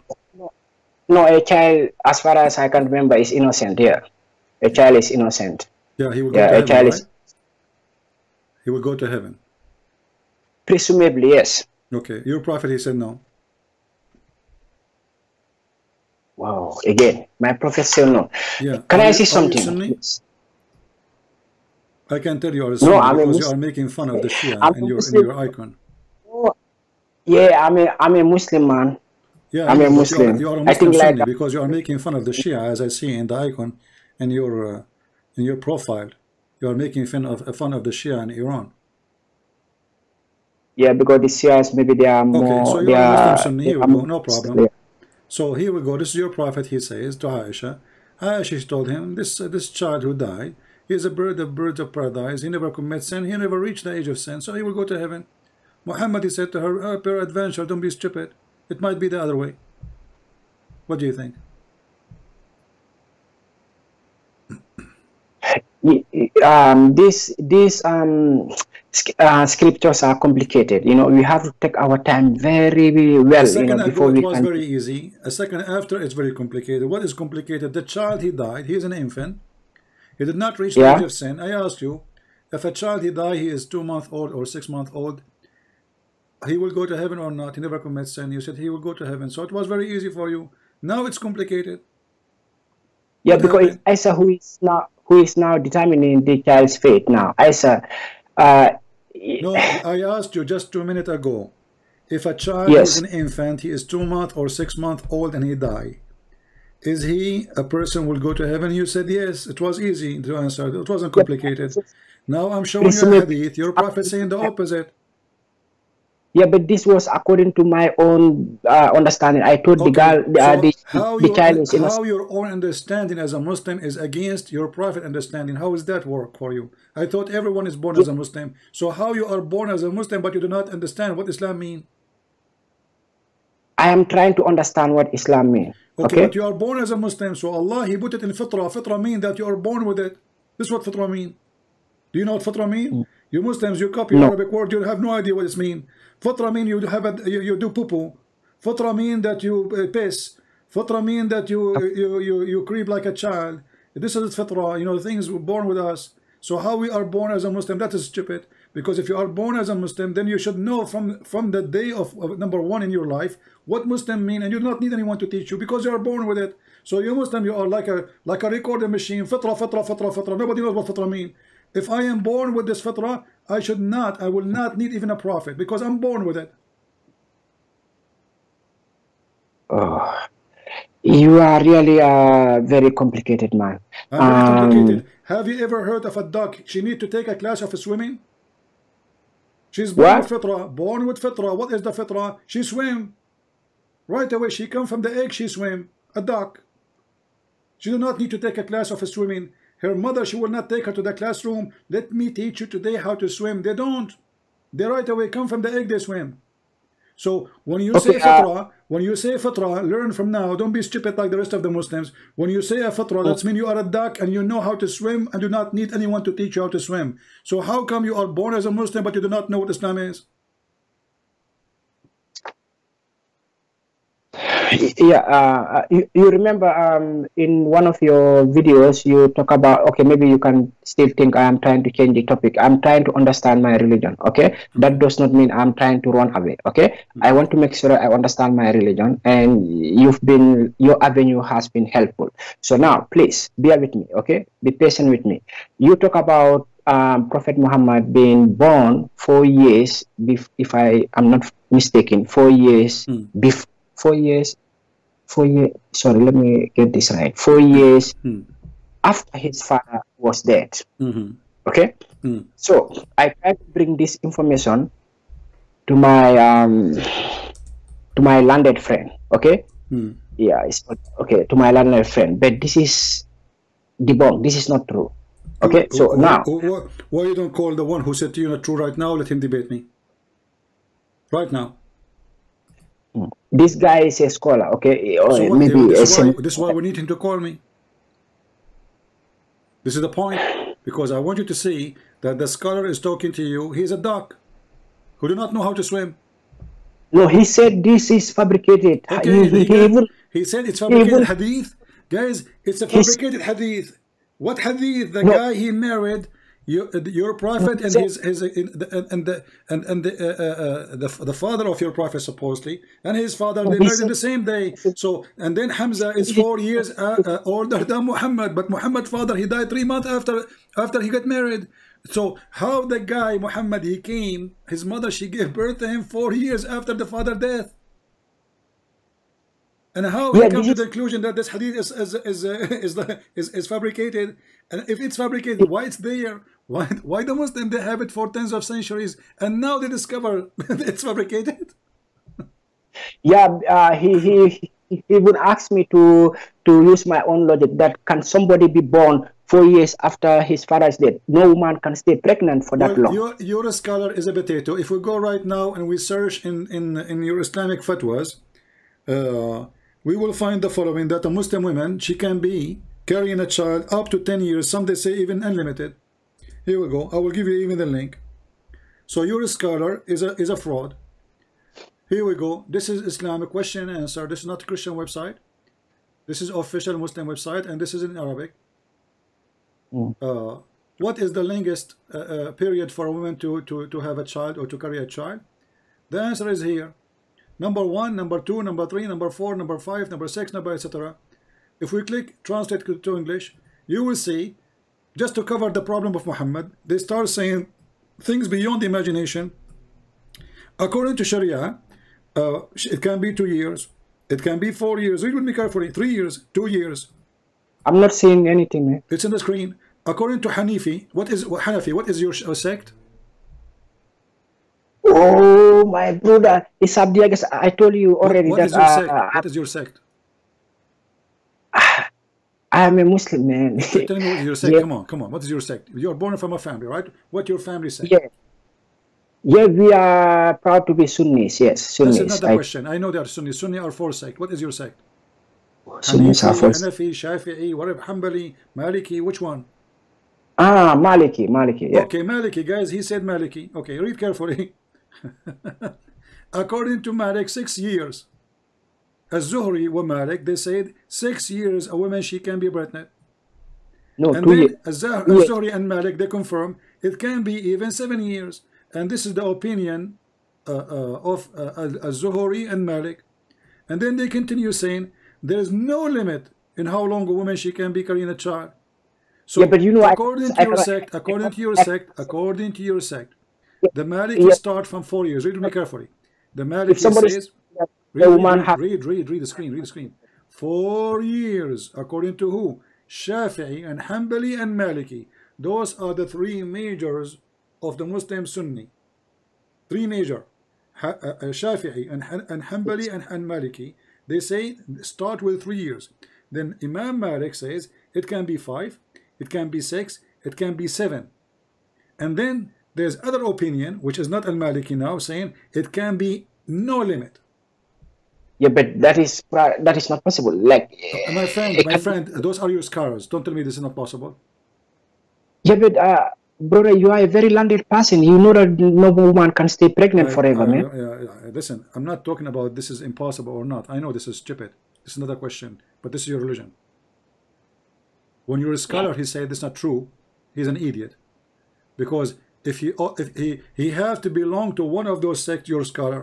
No, a child, as far as I can remember, is innocent. Yeah. A child is innocent. Yeah, he will go Yeah, to a heaven. child Right? is He will go to heaven. presumably yes. Okay, your prophet he said no. Wow. Again, my prophet said no. Yeah. Can Are I you- say are you something? I can tell you are a Sunni a because you are making fun of the *laughs* Shia I'm in your in your icon. Yeah, I'm a I'm a Muslim man. Yeah, I'm a but you are, Muslim. you are a Muslim think like- Sunni because you are making fun of the Shia, as I see in the icon in your uh, in your profile. You are making fun of fun of the Shia in Iran. Yeah, because the Shias maybe they are more. Okay, so you are Muslim Sunni. Here we go, no problem. Yeah. So here we go. This is your prophet, he says to Aisha. Aisha told him, this uh, this child who died, he is a bird of birds of paradise. He never commits sin. He never reached the age of sin. So he will go to heaven. Muhammad, he said to her, oh, peradventure, don't be stupid. It might be the other way. What do you think? um, this this um, uh, scriptures are complicated. You know, we have to take our time very, very well. A You know, before ago we it was can. very easy. A second after it's very complicated. What is complicated? The child he died, he is an infant. He did not reach the Yeah. age of sin. I asked you, if a child he die, he is two month old or six month old, he will go to heaven or not? He never commits sin. You said he will go to heaven. So it was very easy for you. Now it's complicated. Yeah, What because happened? Isa who is now who is now determining the child's fate. Now, Isa, uh, No, I asked you just two minutes ago. If a child Yes. is an infant, he is two month or six month old and he die. Is he a person will go to heaven? You said yes. It was easy to answer. It wasn't complicated. Now I'm showing you a Listen, hadith. Your prophet saying the opposite. yeah, but this was according to my own uh, understanding. I told the girl, uh, so the, how the your child is innocent. how your own understanding as a Muslim is against your prophet understanding? How does that work for you? I thought everyone is born as a Muslim. So how you are born as a Muslim but you do not understand what Islam mean? I am trying to understand what Islam means. Okay, Okay. but you are born as a Muslim, so Allah He put it in fitrah. Fitrah mean that you are born with it. This is what fitrah mean. Do you know what fitrah mean? You Muslims, you copy No. Arabic word, you have no idea what it mean. Fitrah mean you have a, you, you do poo poo. Fitrah mean that you uh, piss. Fitrah mean that you you you you creep like a child. This is fitrah. You know things were born with us. So how we are born as a Muslim? That is stupid. Because if you are born as a Muslim, then you should know from from the day of, of number one in your life what Muslim mean, and you do not need anyone to teach you because you are born with it. So you Muslim, you are like a like a recording machine. Fitra, fitra, fitra, fitra. Nobody knows what fitra mean. If I am born with this fitra, I should not, I will not need even a prophet because I'm born with it. Oh, you are really a very complicated man. I'm very Um, complicated. Have you ever heard of a duck? She need to take a class of swimming. She's born What? with fitra. Born with fitra. What is the fitra? She swim. Right away, she come from the egg. She swim. A duck. She do not need to take a class of swimming. Her mother, she will not take her to the classroom. Let me teach you today how to swim. They don't. They right away come from the egg. They swim. So when you say Okay, uh, fitra, when you say fitra, learn from now. Don't be stupid like the rest of the Muslims. When you say a fitra, that's mean you are a duck and you know how to swim and do not need anyone to teach you how to swim. So how come you are born as a Muslim but you do not know what Islam is? Yeah uh, you, you remember um, in one of your videos you talk about okay maybe you can still think i am trying to change the topic. I'm trying to understand my religion okay? That does not mean i'm trying to run away okay? I want to make sure i understand my religion and you've been your avenue has been helpful. So now please bear with me okay? Be patient with me. You talk about um, prophet muhammad being born four years bef- if i am not mistaken four years before four years four years sorry let me get this right four years Hmm. after his father was dead Mhm. okay Hmm. so i try to bring this information to my um to my landed friend okay Hmm. yeah it's okay to my landed friend but this is debunked this is not true okay so now wh- wh- why you don't call the one who said to you not true right now? Let him debate me. Right now. Hmm. this guy is a scholar okay or So maybe this, is why, this is why we need him to call me. This is the point. Because I want you to see that the scholar is talking to you. He's a duck who do not know how to swim. no he said this is fabricated Okay, he, he even he said it's fabricated even- hadith. Guys, it's a fabricated hadith. What hadith? The No. guy he married, your, your prophet and So- his his and the and the and, and the, uh, uh, uh, the the father of your prophet supposedly and his father they he married in the same day. So and then Hamza is four years uh, uh, older than Muhammad, but Muhammad father he died three months after after he got married. So how the guy Muhammad he came, his mother she gave birth to him four years after the father death. And how Yeah, he come to the conclusion that this hadith is is is uh, *laughs* is, is, is fabricated? And if it's fabricated, why it's there? *laughs* Why why the Muslim they have it for tens of centuries, and now they discover *laughs* it's fabricated? yeah uh, he he if you would ask me to to use my own logic, that can somebody be born four years after his father's death? No woman can stay pregnant for that Well, long. your, your scholar is a potato. If we go right now and we search in, in, in your Islamic fatwas, uh, we will find the following that a Muslim woman, she can be carrying a child up to 10 years, some they say even unlimited. Here we go. I will give you even the link. So your scholar is a, is a fraud. Here we go. This is Islamic question and answer. This is not a Christian website. This is official Muslim website and this is in Arabic. Uh, what is the longest uh, uh, period for a woman to, to, to have a child or to carry a child? The answer is here. Number one, number two, number three, number four, number five, number six, number etc. If we click translate to- English, you will see, just to cover the problem of Muhammad, they start saying things beyond the imagination. According to Sharia, uh, it can be two years, it can be four years, read with me carefully, three years, two years, I'm not seeing anything, man. it's in the screen. According to Hanifi, what is what Hanafi? What is your uh, sect? Oh, my brother, it's Abdiagas. I told you already What that is your sect? uh, What is your sect? I am a Muslim, man. Tell me what is your sect. *laughs* Yeah. Come on, come on. What is your sect? You're born from a family, right? What your family sect? yeah. Yeah, we are proud to be Sunnis. Yes, That's Sunnis. another I, question. I know they are Sunni. Sunni are four sect. What is your sect? Sunnis are Hanifi, first. Hanafi, Shafi'i, whatever, Hanbali, Maliki, which one? Ah, Maliki, Maliki. Yeah. Okay, Maliki, guys, he said Maliki. Okay, read carefully. *laughs* According to Malik, six years. As Zuhri wa Malik, they said six years a woman she can be pregnant. No, And two then years. Az-Zah- Yeah. Az-Zuhri and Malik, they confirm it can be even seven years. And this is the opinion uh, uh, of uh, Az-Zuhri and Malik. And then they continue saying there is no limit in how long a woman she can be carrying a child. So Yeah, but you know, I- according to I- your I- sect, according to your I- sect, according to your sect, the Maliki Yeah. start from four years. Read me carefully. The Maliki somebody says Read, read, woman read, read, read, read the screen, read the screen. Four years, according to who? Shafi'i and Hanbali and Maliki. Those are the three majors of the Muslim Sunni. Three major. Uh, uh, Shafi'i and, and Hanbali and, and Maliki. They say start with three years. Then Imam Malik says it can be five, it can be six, it can be seven. And then there's other opinion, which is not al-Maliki now, saying it can be no limit. Yeah, but that is that is not possible. Like, Uh, My friend, my friend, those are your scars. Don't tell me this is not possible. yeah, but uh, brother, you are a very landed person. You know that no woman can stay pregnant I- forever, I- man. Listen, I'm not talking about this is impossible or not. I know this is stupid. This is not a question, but this is your religion. When you're a scholar, he said this is not true. He's an idiot, because if he oh, if he he have to belong to one of those sects, you're a scholar.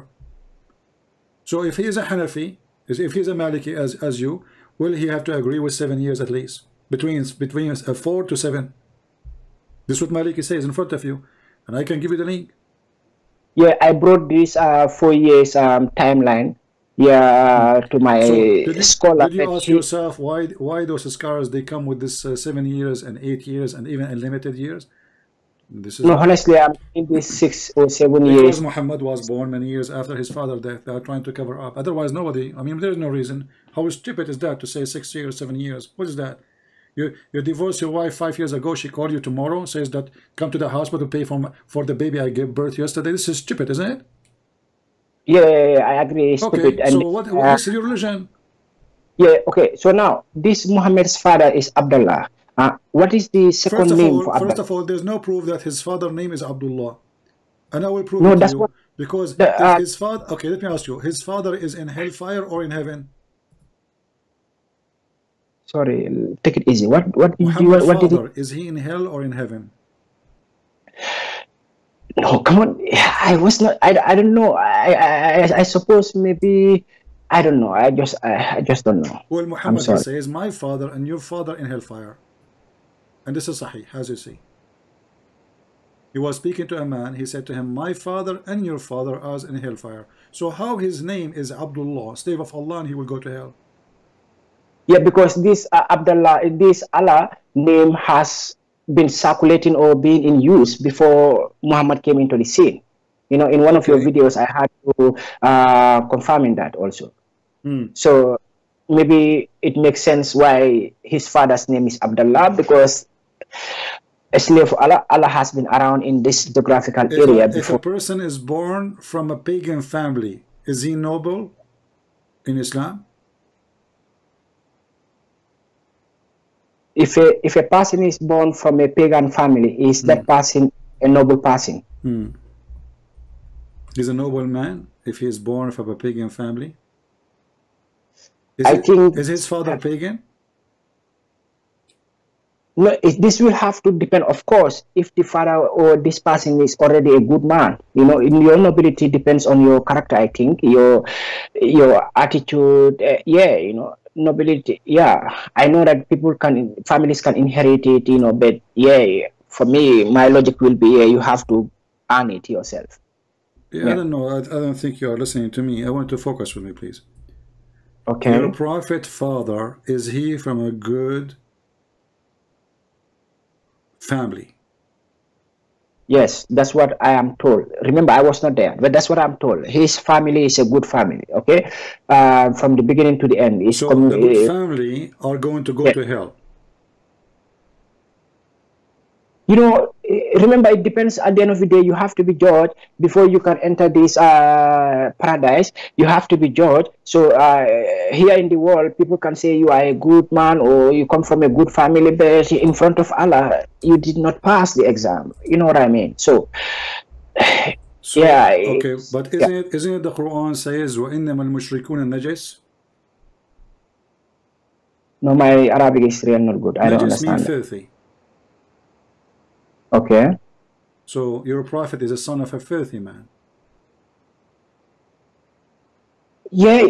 So if he is a Hanafi, is- if he's a Maliki as as you, will he have to agree with seven years at least between between a four to seven? This is what Maliki says in front of you, and I can give you the link. Yeah, I brought this uh, four years um, timeline. Yeah, to my So did you, scholar. did you ask yourself why why those scars they come with this uh, seven years and eight years and even unlimited years? This is no, honestly, I'm in this six or seven because years. Muhammad was born many years after his father's death. They are trying to cover up. Otherwise, nobody. I mean, there is no reason. How stupid is that to say six years, seven years? What is that? You you divorced your wife five years ago. She called you tomorrow, says that come to the hospital to pay for for the baby I gave birth yesterday. This is stupid, isn't it? Yeah, yeah, yeah, I agree. It's Okay, stupid. And, so what? uh, what is your religion? yeah, okay. So now, this Muhammad's father is Abdullah. Uh, what is the second First of name all, for first of all, there's no proof that his father name is Abdullah, and I will prove No, it to you what- because the, uh, his father. Okay, let me ask you: his father is in hellfire or in heaven? Sorry, take it easy. What what you what did father is he in hell or in heaven? No, come on. I was not. I, I don't know. I, I I I suppose maybe. I don't know. I just I, I just don't know. Well, Muhammad he says, "My father and your father in hellfire," and this is Sahih, as you see. He was speaking to a man. He said to him, "My father and your father are in hellfire." So how his name is Abdullah, slave of Allah, and he will go to hell? Yeah, because this uh, Abdullah, this Allah name has been circulating or been in use before Muhammad came into the scene. You know, in one of your videos, I had to uh, confirming that also. Hmm. So maybe it makes sense why his father's name is Abdullah because a slave Allah, Allah has been around in this geographical If, area a, if a person is born from a pagan family, is he noble in Islam? If a if a person is born from a pagan family, is that person a noble person? Hmm. He's a noble man if he is born from a pagan family. Is, I it- think- is his father pagan? No, this will have to depend, of course, if the father or this person is already a good man. You know, in your nobility depends on your character. I think your your attitude. Uh, yeah, you know, nobility. Yeah, I know that people can families can inherit it. You know, but yeah, for me, my logic will be yeah, you have to earn it yourself. Yeah, I Yeah. don't know. I, I don't think you are listening to me. I want to focus with me, please. Okay. Your prophet father, is he from a good family? Yes, that's what I am told. Remember, I was not there, but that's what I'm told. His family is a good family. Okay, uh, from the beginning to the end. It's So the good uh, family are going to go Yeah. to hell you know eh, remember it depends at the end of the day you have to be judged before you can enter this uh, paradise you have to be judged so uh, here in the world people can say you are a good man or you come from a good family but in front of allah you did not pass the exam you know what i mean so *sighs* So, Yeah, Okay, it's- but isn't it isn't it the Quran says وَإِنَّمَا الْمُشْرِكُونَ النَّجِسِ no my arabic is really not good i don't Najis mean understand it. filthy. okay So your prophet is a son of a filthy man. yeah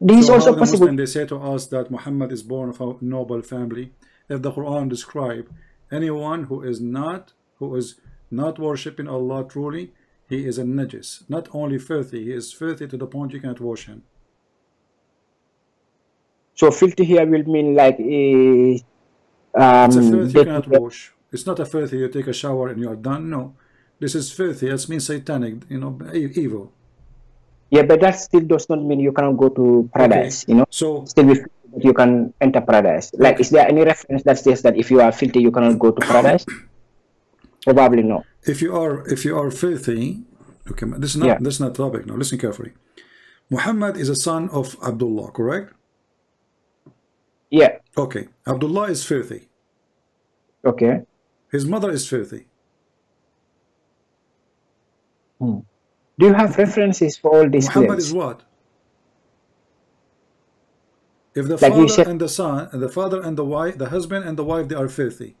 this is So also the possible Muslim they say to us that Muhammad is born of a noble family. If the Quran describe anyone who is not who is not worshiping Allah truly, he is a najis. Not only filthy, he is filthy to the point you can't wash him. so filthy here will mean like eh, um, It's a filthy you cannot wash. It's not a filthy you take a shower and you are done. No, this is filthy. That means satanic. You know, evil. Yeah, but that still does not mean you cannot go to paradise. You know, So still be filthy, but you can enter paradise. Like, is there any reference that says that if you are filthy, you cannot go to paradise? *coughs* Probably no. if you are if you are filthy, okay, this is not Yeah. this is not topic. Now listen carefully. Muhammad is a son of Abdullah, correct? Yeah. Okay, Abdullah is filthy. Okay. His mother is filthy. Do you have references for all these Muhammad claims? is what? If the Like father and the son, and the father and the wife, the husband and the wife, they are filthy.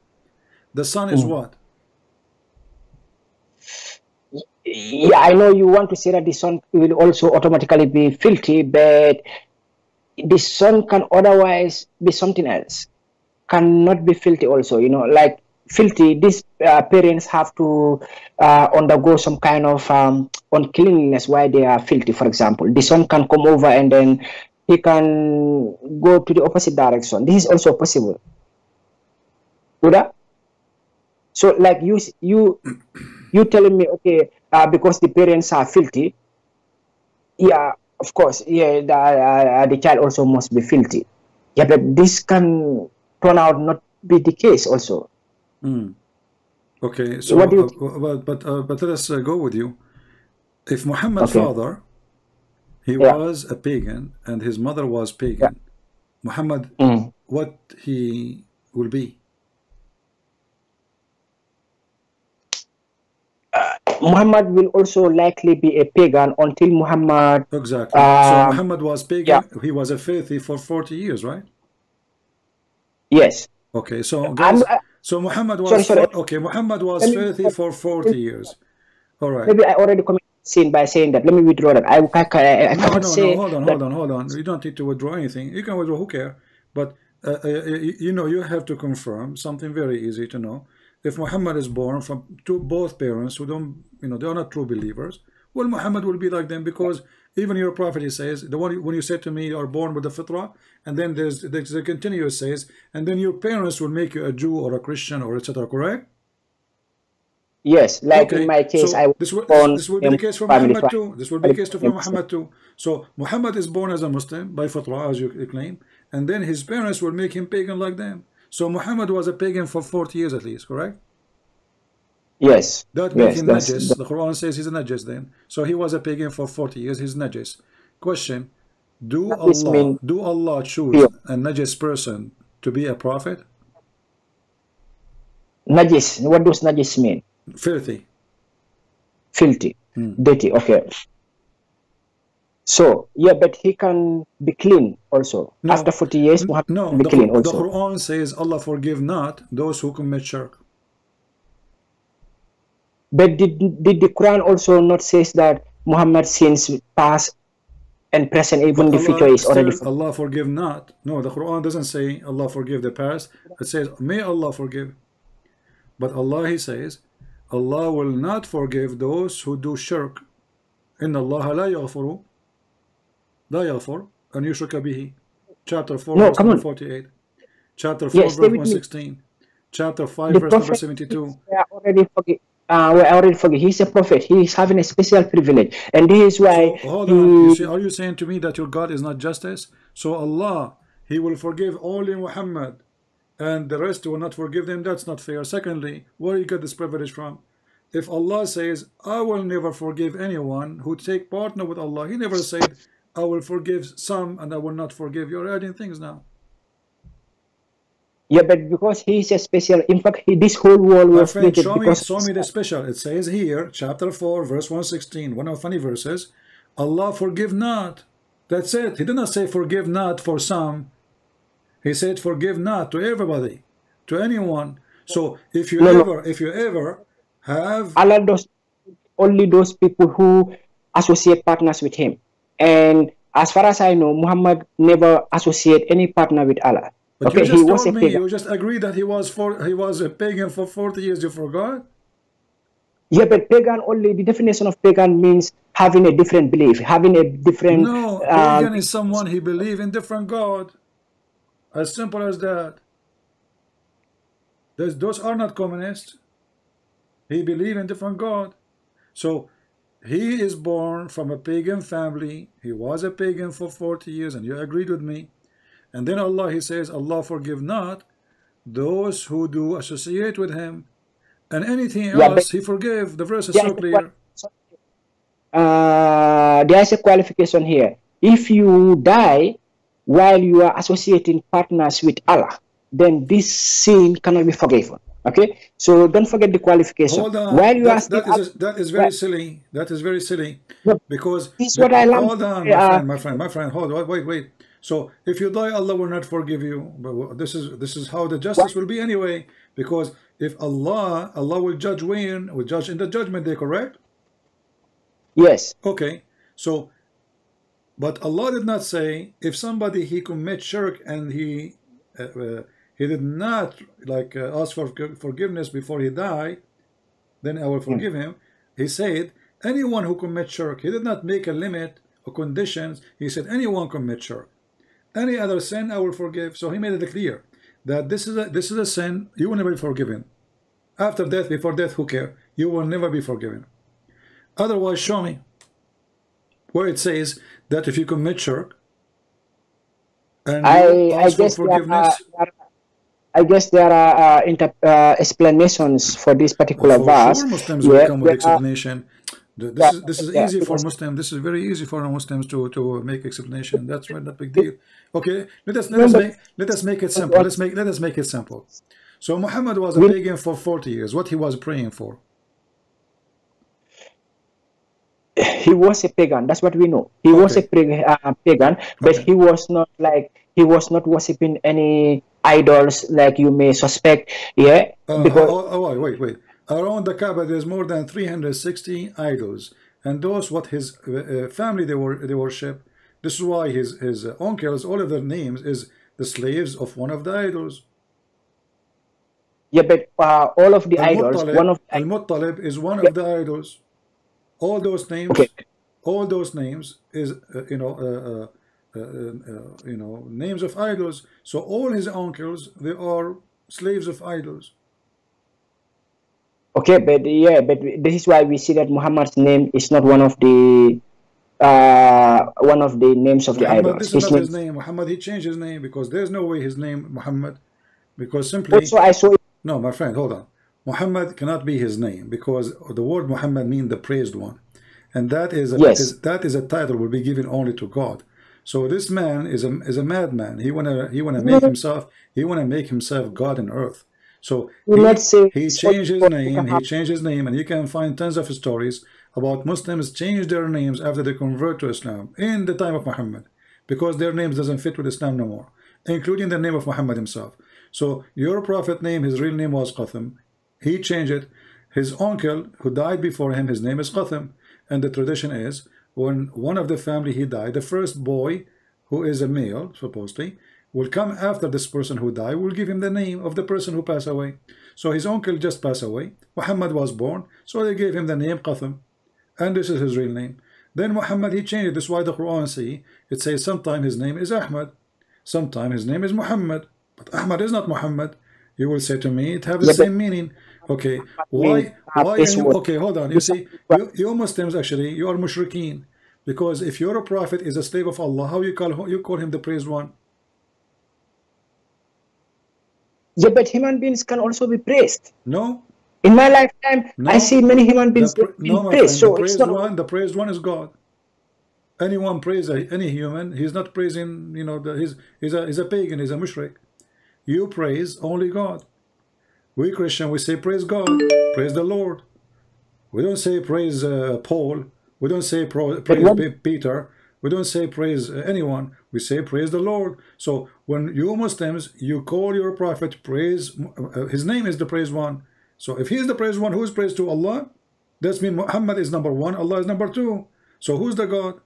The son Hmm. is what? Yeah, I know you want to say that the son will also automatically be filthy, but the son can otherwise be something else. Cannot be filthy also. You know, like filthy. These uh, parents have to uh, undergo some kind of um, uncleanliness while they are filthy. For example, the son can come over and then he can go to the opposite direction. This is also possible. Buddha? So, like you, you, you telling me, okay, uh, because the parents are filthy. Yeah, of course. Yeah, the, uh, the child also must be filthy. Yeah, but this can turn out not be the case also. Hmm. Okay, so What do you uh, but but uh, but let us uh, go with you. If Muhammad's Okay. father, he Yeah. was a pagan and his mother was pagan, Muhammad, Mm. what he will be? Muhammad will also likely be a pagan until Muhammad. Exactly. so Um, Muhammad was pagan. Yeah. He was a filthy for forty years, right? Yes. Okay, so guys, I- so Muhammad was Sorry, sorry. for- okay. Muhammad was filthy for forty years. All right. Maybe I already committed sin by saying that. Let me withdraw that. I, I, I, No, no, no. Hold on, hold on, hold on. You don't need to withdraw anything. You can withdraw. Who care? But uh, uh, you, you know, you have to confirm something very easy to know. If Muhammad is born from two both parents who don't, you know, they are not true believers, well, Muhammad will be like them because even your prophet he says the one when you say to me you are born with the fitrah, and then there's there's a continuous says, and then your parents will make you a Jew or a Christian or etc. Correct? Yes, like in my case, so I was this will, born this, this will be the case for Muhammad to- too. This will be the case for Muhammad too. So Muhammad is born as a Muslim by fitrah, as you claim, and then his parents will make him pagan like them. So Muhammad was a pagan for 40 years at least, correct? Yes. That makes yes, him najis. The Quran says he's a najis then. So he was a pagan for 40 years, he's najis. Question, do Allah, do Allah choose Pure. a najis person to be a prophet? Najis. What does najis mean? Filthy. Filthy, Hmm. dirty. Okay. So yeah, but he can be clean also. No. After 40 years, No, be the, clean Qur- the. Quran says Allah forgive not those who commit shirk. But did, did the Quran also not says that Muhammad sins past and present, even the Allah future is already still, Allah forgive not. No, the Quran doesn't say Allah forgive the past. It says may Allah forgive. But Allah he says Allah will not forgive those who do shirk. إن الله لا يغفر لا يغفر أن يشرك به. Chapter 4 No, verse come number on. 48. Chapter 4 Yes, stay verse with me. 116. Chapter 5 The verse number prophet 72. we are already forgive. uh, we already forgive. He's a prophet. He is having a special privilege, and this is why So, hold on. You see, are you saying to me that your God is not justice? So Allah, He will forgive only Muhammad, and the rest will not forgive them. That's not fair. Secondly, where you get this privilege from? If Allah says, "I will never forgive anyone who take partner with Allah," He never said, "I will forgive some and I will not forgive." You're adding things now. Yeah, but because he is a special. In fact, he, this whole world My was friend, created show me, because show me the special. It says here, chapter 4, verse 116, one of the funny verses, Allah forgive not. That's it. He did not say forgive not for some. He said forgive not to everybody, to anyone. So if you No, no. ever, if you ever have, Allah does only those people who associate partners with him. And as far as I know, Muhammad never associate any partner with Allah. But okay, you just told me, pagan. you just agreed that he was for, he was a pagan for 40 years. You forgot? Yeah, but pagan only the definition of pagan means having a different belief, having a different. No, uh, pagan is someone he believe in different God. As simple as that. Those, those are not communists. He believe in different God. So he is born from a pagan family. He was a pagan for 40 years, and you agreed with me. And then Allah, he says, Allah forgive not those who do associate with him. And anything Yeah, else, he forgive. The verse is so clear. uh, there is a qualification here. If you die while you are associating partners with Allah, then this sin cannot be forgiven. Okay, so don't forget the qualification. Hold on. While you that, still that is that is very Well- silly. That is very silly because this is what I learned. hold on, my Uh, friend, my friend, my friend. Hold on, wait, wait. So if you die, Allah will not forgive you. But this is this is how the justice will be anyway. Because if Allah, Allah will judge when, will judge in the judgment day. Correct? yes, Okay. So, but Allah did not say if somebody he commit shirk and he uh, uh, he did not like uh, ask for forgiveness before he died, then I will forgive him. He said anyone who commits shirk. He did not make a limit or conditions. He said anyone commit shirk. Any other sin I will forgive. So he made it clear that this is a this is a sin you will never be forgiven. After death, before death, who care? You will never be forgiven. Otherwise, show me where it says that if you commit shirk and I I guess there are, forgiveness, there are- I guess there are uh, inter, uh, explanations for this particular for verse. sure Muslims Yeah, will come with are- explanation. Th- This is this is yeah, easy for Muslims. This is very easy for Muslims to to make explanation. That's not a big deal. Okay, let us let us make let us make it simple. Let's make let us make it simple. So Muhammad was a pagan for 40 years. What he was praying for? he was a pagan. That's what we know. He was a uh, pagan, but Okay. he was not like he was not worshiping any idols like you may suspect. Yeah, Uh, because oh, oh, wait, wait, wait. Around the Kaaba, there's more than 360 idols, and those what his uh, uh, family they were they worship. This is why his his uncles, all of their names is the slaves of one of the idols. yeah, but uh, all of the idols, one of Al-Muttalib is one of the idols. All those names, Okay. all those names is uh, you know uh, uh, uh, uh, you know names of idols. So all his uncles they are slaves of idols. Okay, but yeah, but this is why we see that Muhammad's name is not one of the uh, one of the names of the Muhammad, idols. this is His not his name- name. Muhammad, he changed his name because there's no way his name Muhammad, because simply Also, I saw no, my friend, hold on. Muhammad cannot be his name because the word Muhammad means the praised one, and that is a, Yes. is- that is a title will be given only to God. So this man is a is a madman. He wanna he wanna make himself he wanna make himself God in earth. So he, he changed his name. He changed his name, and you can find tons of stories about Muslims change their names after they convert to Islam in the time of Muhammad, because their names doesn't fit with Islam no more, including the name of Muhammad himself. So your prophet name, his real name was Qatham. He changed it. His uncle, who died before him, his name is Qatham. And the tradition is when one of the family he died, the first boy, who is a male, supposedly, will come after this person who died, will give him the name of the person who passed away. So his uncle just passed away. Muhammad was born, so they gave him the name Qatham. And this is his real name. Then Muhammad, he changed. This is why the Quran say, it says sometime his name is Ahmad, sometime his name is Muhammad. But Ahmad is not Muhammad. You will say to me, it have the Yeah, same meaning. Okay, why? Why? are you, okay, hold on. You see, you, you Muslims actually, you are mushrikeen, because if your prophet is a slave of Allah, how you call you call him the praised one? Yeah, but human beings can also be praised. No, In my lifetime, No. I see many human beings pra- being no, praised. the So it's praised not. one, the praised one is God. Anyone praise a, any human, he's not praising. You know, the, he's he's a he's a pagan, he's a mushrik. You praise only God. We Christian, we say praise God, praise the Lord. We don't say praise uh, Paul. We don't say pro, praise Peter. We don't say praise uh, anyone. We say praise the Lord. So when you Muslims, you call your prophet praise. Uh, his name is the praise one. So if he is the praise one, who is praised to Allah? That means Muhammad is number one. Allah is number two. So who's the God?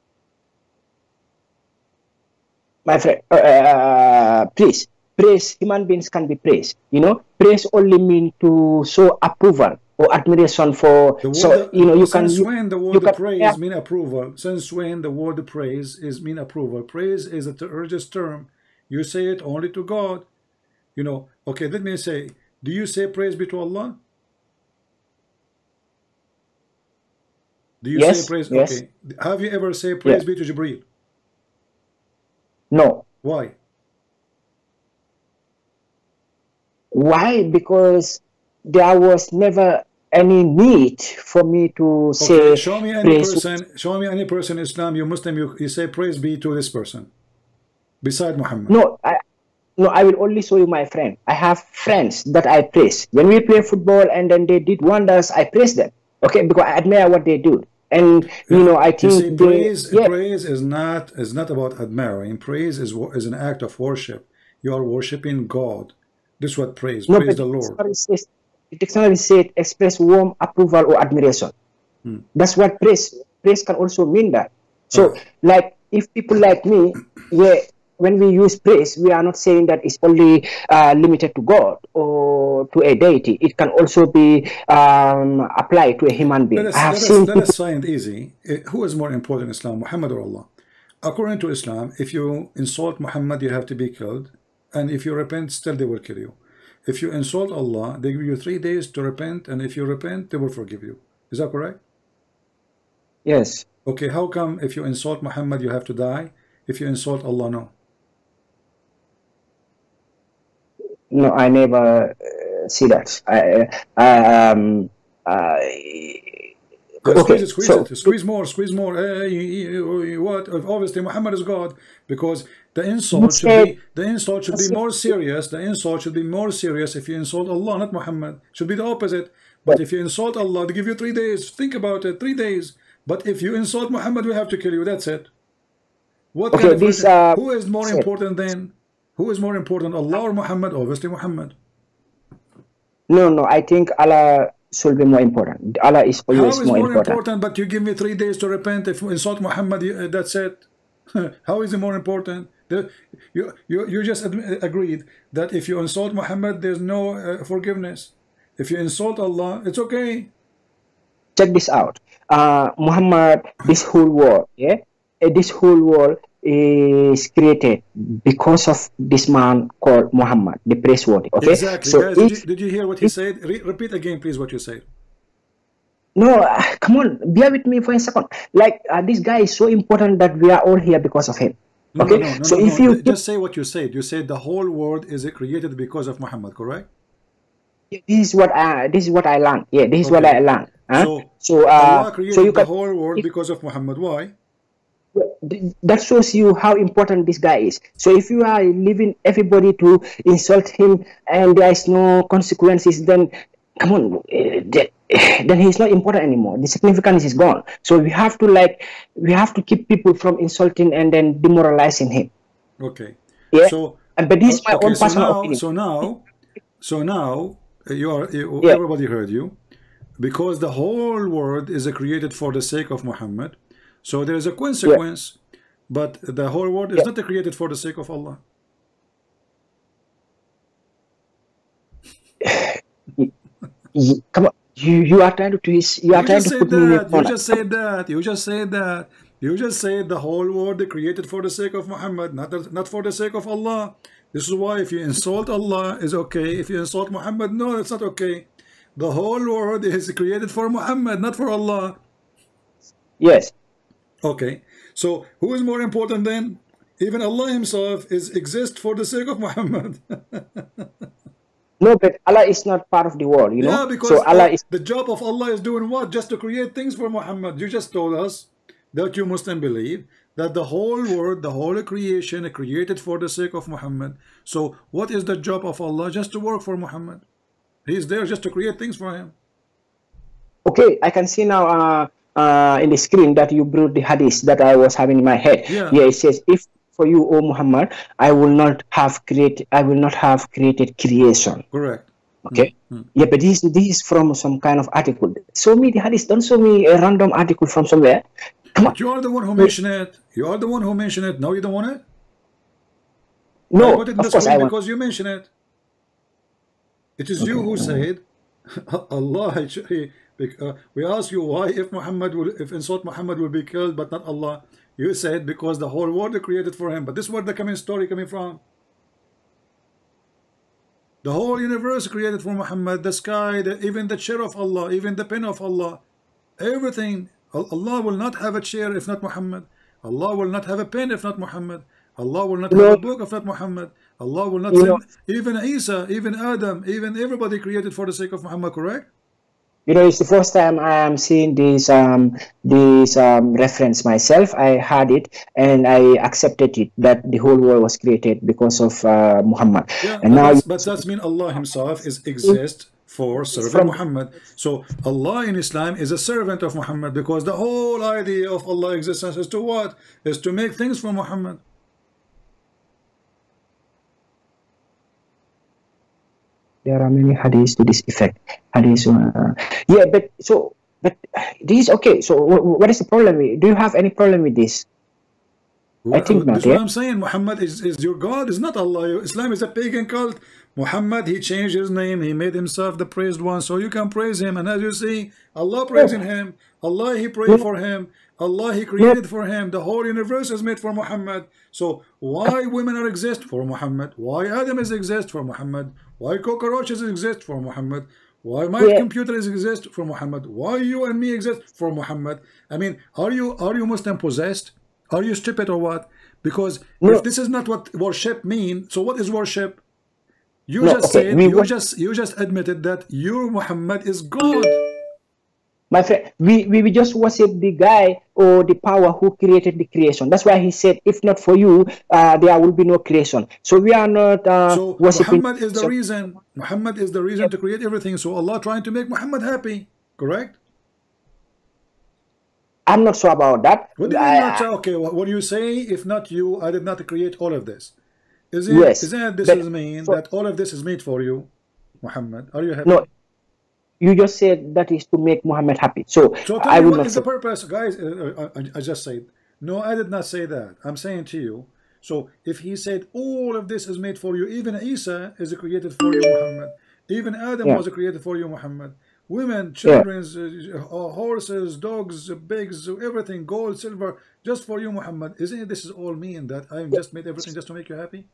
my friend, uh, uh, please, praise, human beings can be praised. You know, praise only mean to show approval or admiration for, The word, so, you know, you can, since you, when the word can- praise yeah. mean approval? Since when the word praise is mean approval? Praise is a religious term. You say it only to God. You know, okay, let me say, do you say praise be to Allah? Do you Yes, say praise? yes. Okay. Have you ever say praise be to Jibreel? no. Why? Why? Because there was never any need for me to say, Okay, show me any person, show me any person Islam, you Muslim, you, you say praise be to this person. Beside Muhammad. No, I, no, I will only show you my friend. I have friends that I praise. When we play football and then they did wonders, I praise them. Okay, because I admire what they do. And you know, I think see, they- praise yeah, praise is not is not about admiring. Praise is is an act of worship. You are worshiping God. This is what praise. no, praise the Lord. says, the dictionary said express warm approval or admiration. Hmm. That's what praise praise can also mean that. So, Oh. like if people like me, yeah, when we use praise, we are not saying that it's only uh, limited to God or to a deity. It can also be um, applied to a human being. Let us, I have let us, seen let us find easy. Eh, Who is more important in Islam, Muhammad or Allah? According to Islam, if you insult Muhammad, you have to be killed. And if you repent, still they will kill you. If you insult Allah, they give you three days to repent. And if you repent, they will forgive you. Is that correct? Yes. Okay, how come if you insult Muhammad, you have to die? If you insult Allah, no. No, I never uh, see that. I, I um, I, Yeah, okay, squeeze it, squeeze so it, squeeze more, squeeze more. Hey, what? Obviously, Muhammad is God because the insult should be the insult should be more serious. The insult should be more serious if you insult Allah, not Muhammad. Should be the opposite. But if you insult Allah, they give you three days. Think about it, three days. But if you insult Muhammad, we have to kill you. That's it. What Okay, kind of this, uh, who is more important then? Who is more important, Allah or Muhammad? Obviously, Muhammad. no, no, I think Allah should be more important. Allah is How always is more, more important. important? But you give me three days to repent. If you insult Muhammad, you- uh, that's it. *laughs* How is it more important? The, you, you, you just agreed that if you insult Muhammad, there's no uh, forgiveness. If you insult Allah, it's okay. Check this out. Uh, Muhammad, this whole world, yeah, Uh, this whole world is created because of this man called Muhammad, the praiseworthy. Okay, Exactly. so Guys, did you, did you hear what he said? Re- repeat again, please, what you said. no, uh, come on, bear with me for a second. Like uh, this guy is so important that we are all here because of him. No, Okay, no, no, so if you just say what you said. You said the whole world is created because of Muhammad, correct? this is what I this is what I learned. Yeah, this is what I learned. Huh? So So, Allah uh, created so you the can whole world because of Muhammad. Why? that shows you how important this guy is. So if you are leaving everybody to insult him and there is no consequences, then come on, eh, the- then he's not important anymore. The significance is gone. So we have to like we have to keep people from insulting and then demoralizing him. Okay. Yeah. So and but this is my okay, own so personal now, opinion. so now, so now uh, you are you, Yeah. everybody heard you because the whole world is created for the sake of Muhammad. So there is a consequence, yeah. but the whole world is Yeah. not created for the sake of Allah. *laughs* Come on, you you are trying to twist. You are You trying to put me in a that. You just said that. You just said that. You just said the whole world created for the sake of Muhammad, not not for the sake of Allah. This is why if you insult Allah is okay. If you insult Muhammad, no, it's not okay. The whole world is created for Muhammad, not for Allah. Yes. Okay. So who is more important then? Even Allah Himself is exist for the sake of Muhammad. *laughs* No, but Allah is not part of the world. You know. yeah, because so Allah is the job of Allah is doing what? Just to create things for Muhammad. You just told us that you Muslim believe that the whole world, the whole creation is created for the sake of Muhammad. So what is the job of Allah? Just to work for Muhammad. He is there just to create things for him. Okay, I can see now uh, uh, in the screen that you brought the hadith that I was having in my head. Yeah. it says, "If for you, O Muhammad, I will not have created, I will not have created creation." Correct. Okay. Mm-hmm. Yeah, but this this is from some kind of article. Show me the hadith. Don't show me a random article from somewhere. Come on. But you are the one who mentioned it. You are the one who mentioned it. Now you don't want it? I No, put it of course I want. because you mentioned it. It is you who said, *laughs* Allah, he- *laughs* uh, we ask you why if Muhammad will, if insult Muhammad will be killed, but not Allah. You said because the whole world created for him. But this is where the coming story coming from. The whole universe created for Muhammad, the sky, the, even the chair of Allah, even the pen of Allah, everything. Allah will not have a chair if not Muhammad. Allah will not have a pen if not Muhammad. Allah will not have a book if not Muhammad. Allah will not send even Isa, even Adam, even everybody created for the sake of Muhammad, correct? You know, it's the first time I am seeing this um, this um, reference myself. I heard it and I accepted it that the whole world was created because of uh, Muhammad. Yeah, and but, now but that's mean Allah Himself is exist for serving Muhammad. So Allah in Islam is a servant of Muhammad because the whole idea of Allah existence is to what? Is to make things for Muhammad. There are many hadiths to this effect. Hadiths, uh, yeah, but so but this is okay. So wh- what is the problem? with- Do you have any problem with this? I think not. That's what I'm saying. Muhammad is, is your God, is not Allah. Islam is a pagan cult. Muhammad, he changed his name. He made himself the praised one. So you can praise him. And as you see, Allah praising him. Allah, he prayed for him. Allah, he created for him. The whole universe is made for Muhammad. So why women are exist for Muhammad? Why Adam is exist for Muhammad? Why cockroaches exist for Muhammad? Why my Yeah. computer is exist for Muhammad? Why you and me exist for Muhammad? I mean, are you are you Muslim possessed? Are you stupid or what? Because No. if this is not what worship mean, so what is worship? You No, just okay, said you just you just admitted that your Muhammad is God. My friend, we, we, we just worship the guy or the power who created the creation. That's why he said, if not for you, uh, there will be no creation. So we are not uh, So worshiping. Muhammad is the so- reason. Muhammad is the reason to create everything. So Allah trying to make Muhammad happy. Correct? I'm not sure about that. What do you I- not? Okay, what, do you say? If not you, I did not create all of this. Isn't Yes, isn't this but is mean for- that all of this is made for you, Muhammad? Are you happy? No, you just said that is to make Muhammad happy. So, So tell I will what not is say. the purpose, guys? Uh, uh, I, I just said no. I did not say that. I'm saying to you. So if he said all of this is made for you, even Isa is created for you, Muhammad. Even Adam Yeah. was created for you, Muhammad. Women, children, uh, uh, horses, dogs, uh, pigs, everything, gold, silver, just for you, Muhammad. Isn't it, this is all mean that I am just made everything just to make you happy?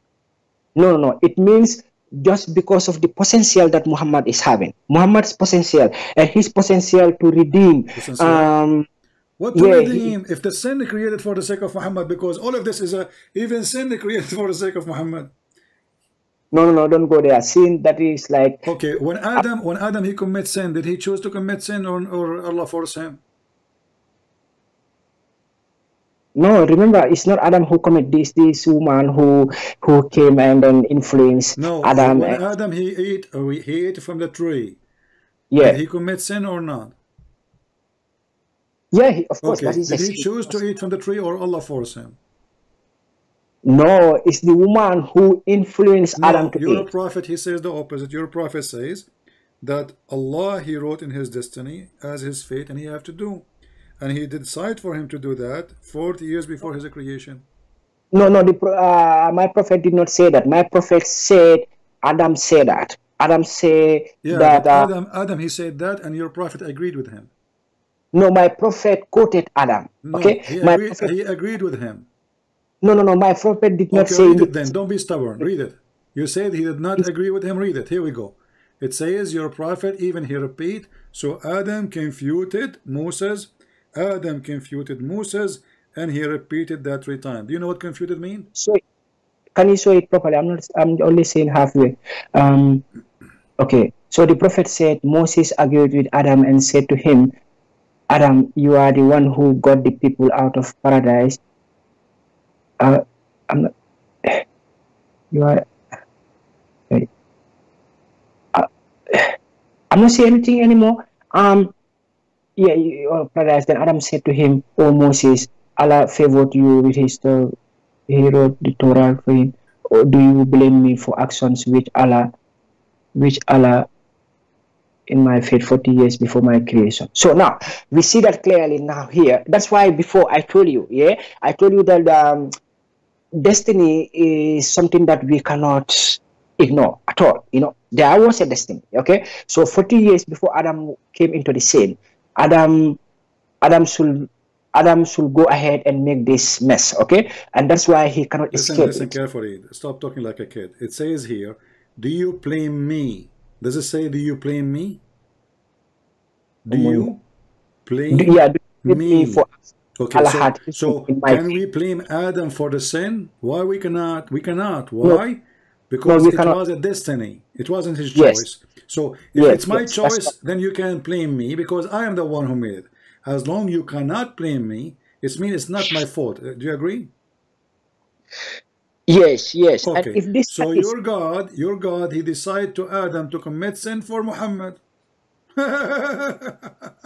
No, no, no. It means just because of the potential that Muhammad is having. Muhammad's potential and his potential to redeem. Potential. Um, What to Yeah, he- redeem if the sin created for the sake of Muhammad? Because all of this is a even sin *laughs* created for the sake of Muhammad. no, no, no, don't go there. Sin that is like Okay, when Adam when Adam he commits sin, did he choose to commit sin or, or Allah force him? No. Remember, it's not Adam who commit this. This woman who who came and then influenced No, Adam. when Adam he ate he ate from the tree, yeah, did he commit sin or not? yeah. He, of course, Okay, did he choose to eat from the tree or Allah force him? No, it's the woman who influenced Adam No, to your eat. Your prophet he says the opposite. Your prophet says that Allah he wrote in his destiny as his fate and he have to do. And he decide for him to do that 40 years before his creation. No, no. The uh, my prophet did not say that. My prophet said Adam said that. Adam said Yeah, that. Uh, Adam, Adam he said that and your prophet agreed with him. no, my prophet quoted Adam. No, okay, he, my agreed, prophet. he agreed with him. No, no, no. My prophet did not Okay, say. read it then. Don't be stubborn. Read it. You said he did not agree with him. Read it. Here we go. It says your prophet even he repeat. So Adam confuted Moses. Adam confuted Moses, and he repeated that three times. Do you know what confuted mean? So, can you show it properly? I'm not. I'm only saying halfway. Um, okay. So the prophet said Moses agreed with Adam and said to him, Adam, you are the one who got the people out of paradise. Uh, I'm not. *sighs* You are. Uh, *sighs* I'm not saying anything anymore. Um, yeah, you are paradise. Then Adam said to him, "O Moses, Allah favored you with His Torah. He wrote the Torah for you. Or do you blame me for actions which Allah, which Allah in my faith 40 years before my creation. So now we see that clearly now here. That's why before I told you, yeah, I told you that um, destiny is something that we cannot ignore at all. You know, there was a destiny. Okay, so 40 years before Adam came into the scene, Adam, Adam should. Adam should go ahead and make this mess, okay? And that's why he cannot Listen, escape. listen it. carefully. Stop talking like a kid. It says here, do you blame me? Does it say, do you blame me? Do you blame Do- yeah, do you me me? for Okay, Allah so, so can we blame Adam for the sin? Why we cannot? We cannot. Why? Because we it cannot. was a destiny. It wasn't his Yes. So if Yes, it's my yes, choice, then you can blame me because I am the one who made it. As long you cannot blame me, it means it's not my fault. Uh, Do you agree? Yes, yes. Okay. And if this so your God, your God, he decided to Adam to commit sin for Muhammad. *laughs* no,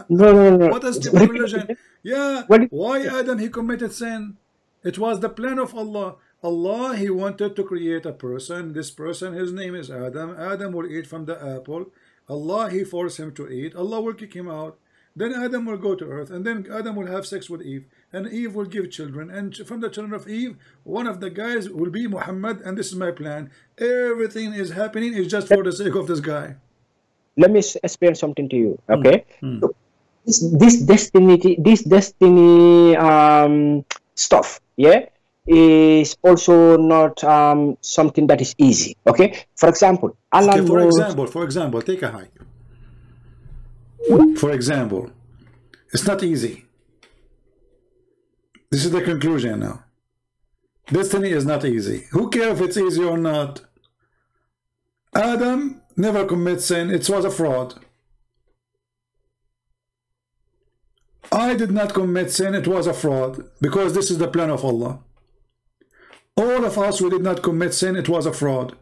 no, no. What a stupid *laughs* religion. Yeah. Why Adam he committed sin? It was the plan of Allah. Allah he wanted to create a person. This person, his name is Adam. Adam will eat from the apple. Allah he forced him to eat. Allah will kick him out. Then Adam will go to earth, and then Adam will have sex with Eve, and Eve will give children, and from the children of Eve, one of the guys will be Muhammad, and this is my plan. Everything is happening is just for the sake of this guy. let me explain something to you. Okay. Hmm. So, this, this destiny, this destiny um, stuff, yeah, is also not um, something that is easy. Okay. For example, Allah Okay, for knows. example, for example, take a hike. For example, it's not easy. This is the conclusion now. Destiny is not easy. Who cares if it's easy or not? Adam never commit sin. It was a fraud. I did not commit sin. It was a fraud because this is the plan of Allah. All of us who did not commit sin, it was a fraud.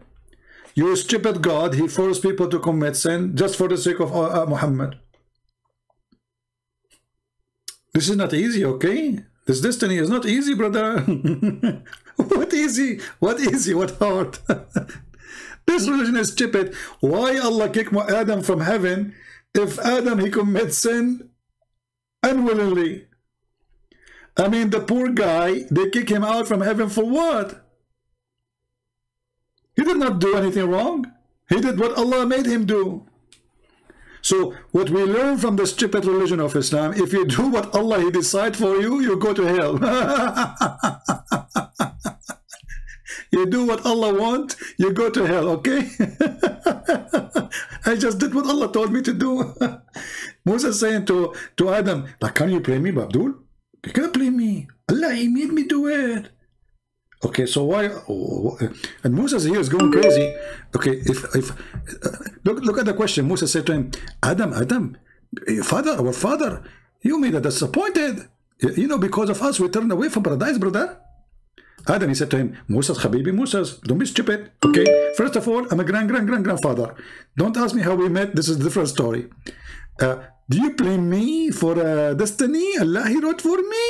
You stupid God, he forced people to commit sin just for the sake of uh, uh, Muhammad. This is not easy, okay? This destiny is not easy, brother. *laughs* what easy? What easy? What hard? *laughs* this religion is stupid. Why Allah kick Adam from heaven if Adam he commits sin unwillingly? I mean, the poor guy, they kick him out from heaven for what? He did not do anything wrong. He did what Allah made him do. So what we learn from the stupid religion of Islam, if you do what Allah He decide for you, you go to hell. *laughs* You do what Allah want, you go to hell, okay? *laughs* I just did what Allah told me to do. *laughs* Moses saying to, to Adam, like, can you blame me, Abdul? You can't blame me. Allah, he made me do it. Okay, so why? And Moses here is going crazy. Okay, if if uh, look look at the question. Moses said to him, Adam, Adam, father, our father, you made us disappointed. You you know, because of us, we turned away from paradise, brother. Adam, he said to him, Moses, Habibi, Moses, don't be stupid. Okay, first of all, I'm a grand, grand, grand, grandfather. Don't ask me how we met. This is a different story. Uh, do you blame me for uh, destiny? Allah, He wrote for me.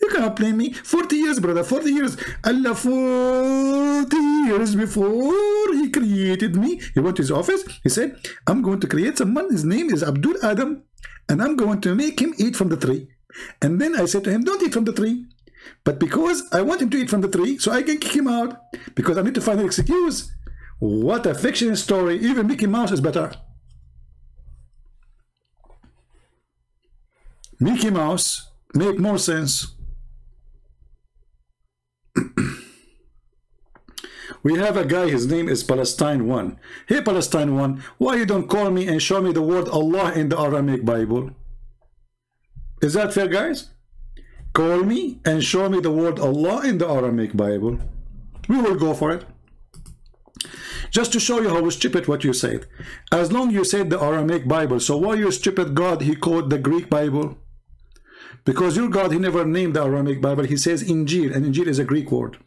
You cannot blame me. 40 years, brother, 40 years. Allah, 40 years before He created me, He went to His office. He said, I'm going to create someone. His name is Abdul Adam, and I'm going to make him eat from the tree. And then I said to him, Don't eat from the tree. But because I want him to eat from the tree, so I can kick him out. Because I need to find an excuse. What a fiction story. Even Mickey Mouse is better. Mickey Mouse make more sense. *clears throat* we have a guy, his name is Palestine 1. Hey Palestine 1, why you don't call me and show me the word Allah in the Aramaic Bible? Is that fair, guys? Call me and show me the word Allah in the Aramaic Bible. We will go for it. Just to show you how stupid what you said. As long you said the Aramaic Bible, so why you stupid God, he called the Greek Bible? Because your God, he never named the Aramaic Bible. He says Injil, and Injil is a Greek word.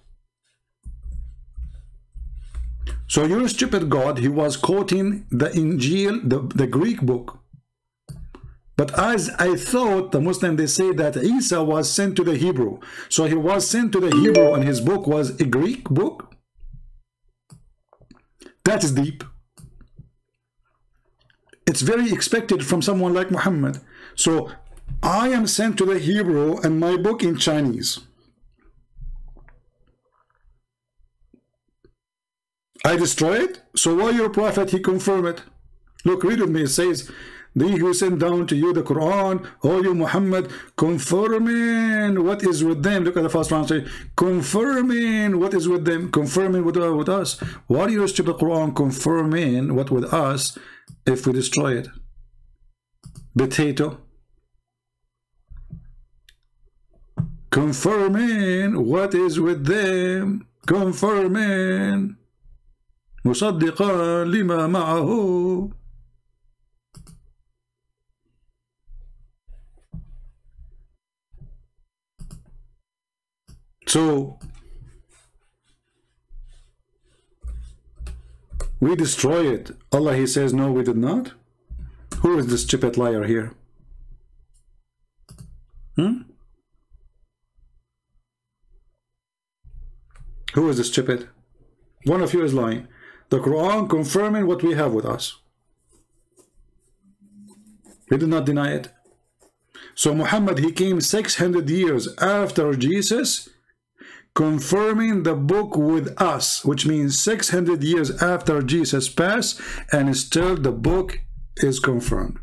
So your stupid God, he was quoting the Injil, the, the Greek book. But as I thought, the Muslim, they say that Isa was sent to the Hebrew. So he was sent to the Hebrew and his book was a Greek book. That is deep. It's very expected from someone like Muhammad. So I am sent to the Hebrew and my book in Chinese. I destroy it. So why your prophet, he confirm it. Look, read with me. It says, Thee who sent down to you the Quran, O you Muhammad, confirming what is with them. Look at the first translation. Confirming what is with them. Confirming what uh, with us. Why do you strip the Quran confirming what with us if we destroy it? Potato. Confirming what is with them. Confirming. مصدقا لما معه So we destroy it. Allah he says no we did not. Who is this stupid liar here? Hmm? Who is this stupid? One of you is lying. The Quran confirming what we have with us. We did not deny it. So Muhammad, he came 600 years after Jesus, confirming the book with us, which means 600 years after Jesus passed, and still the book is confirmed.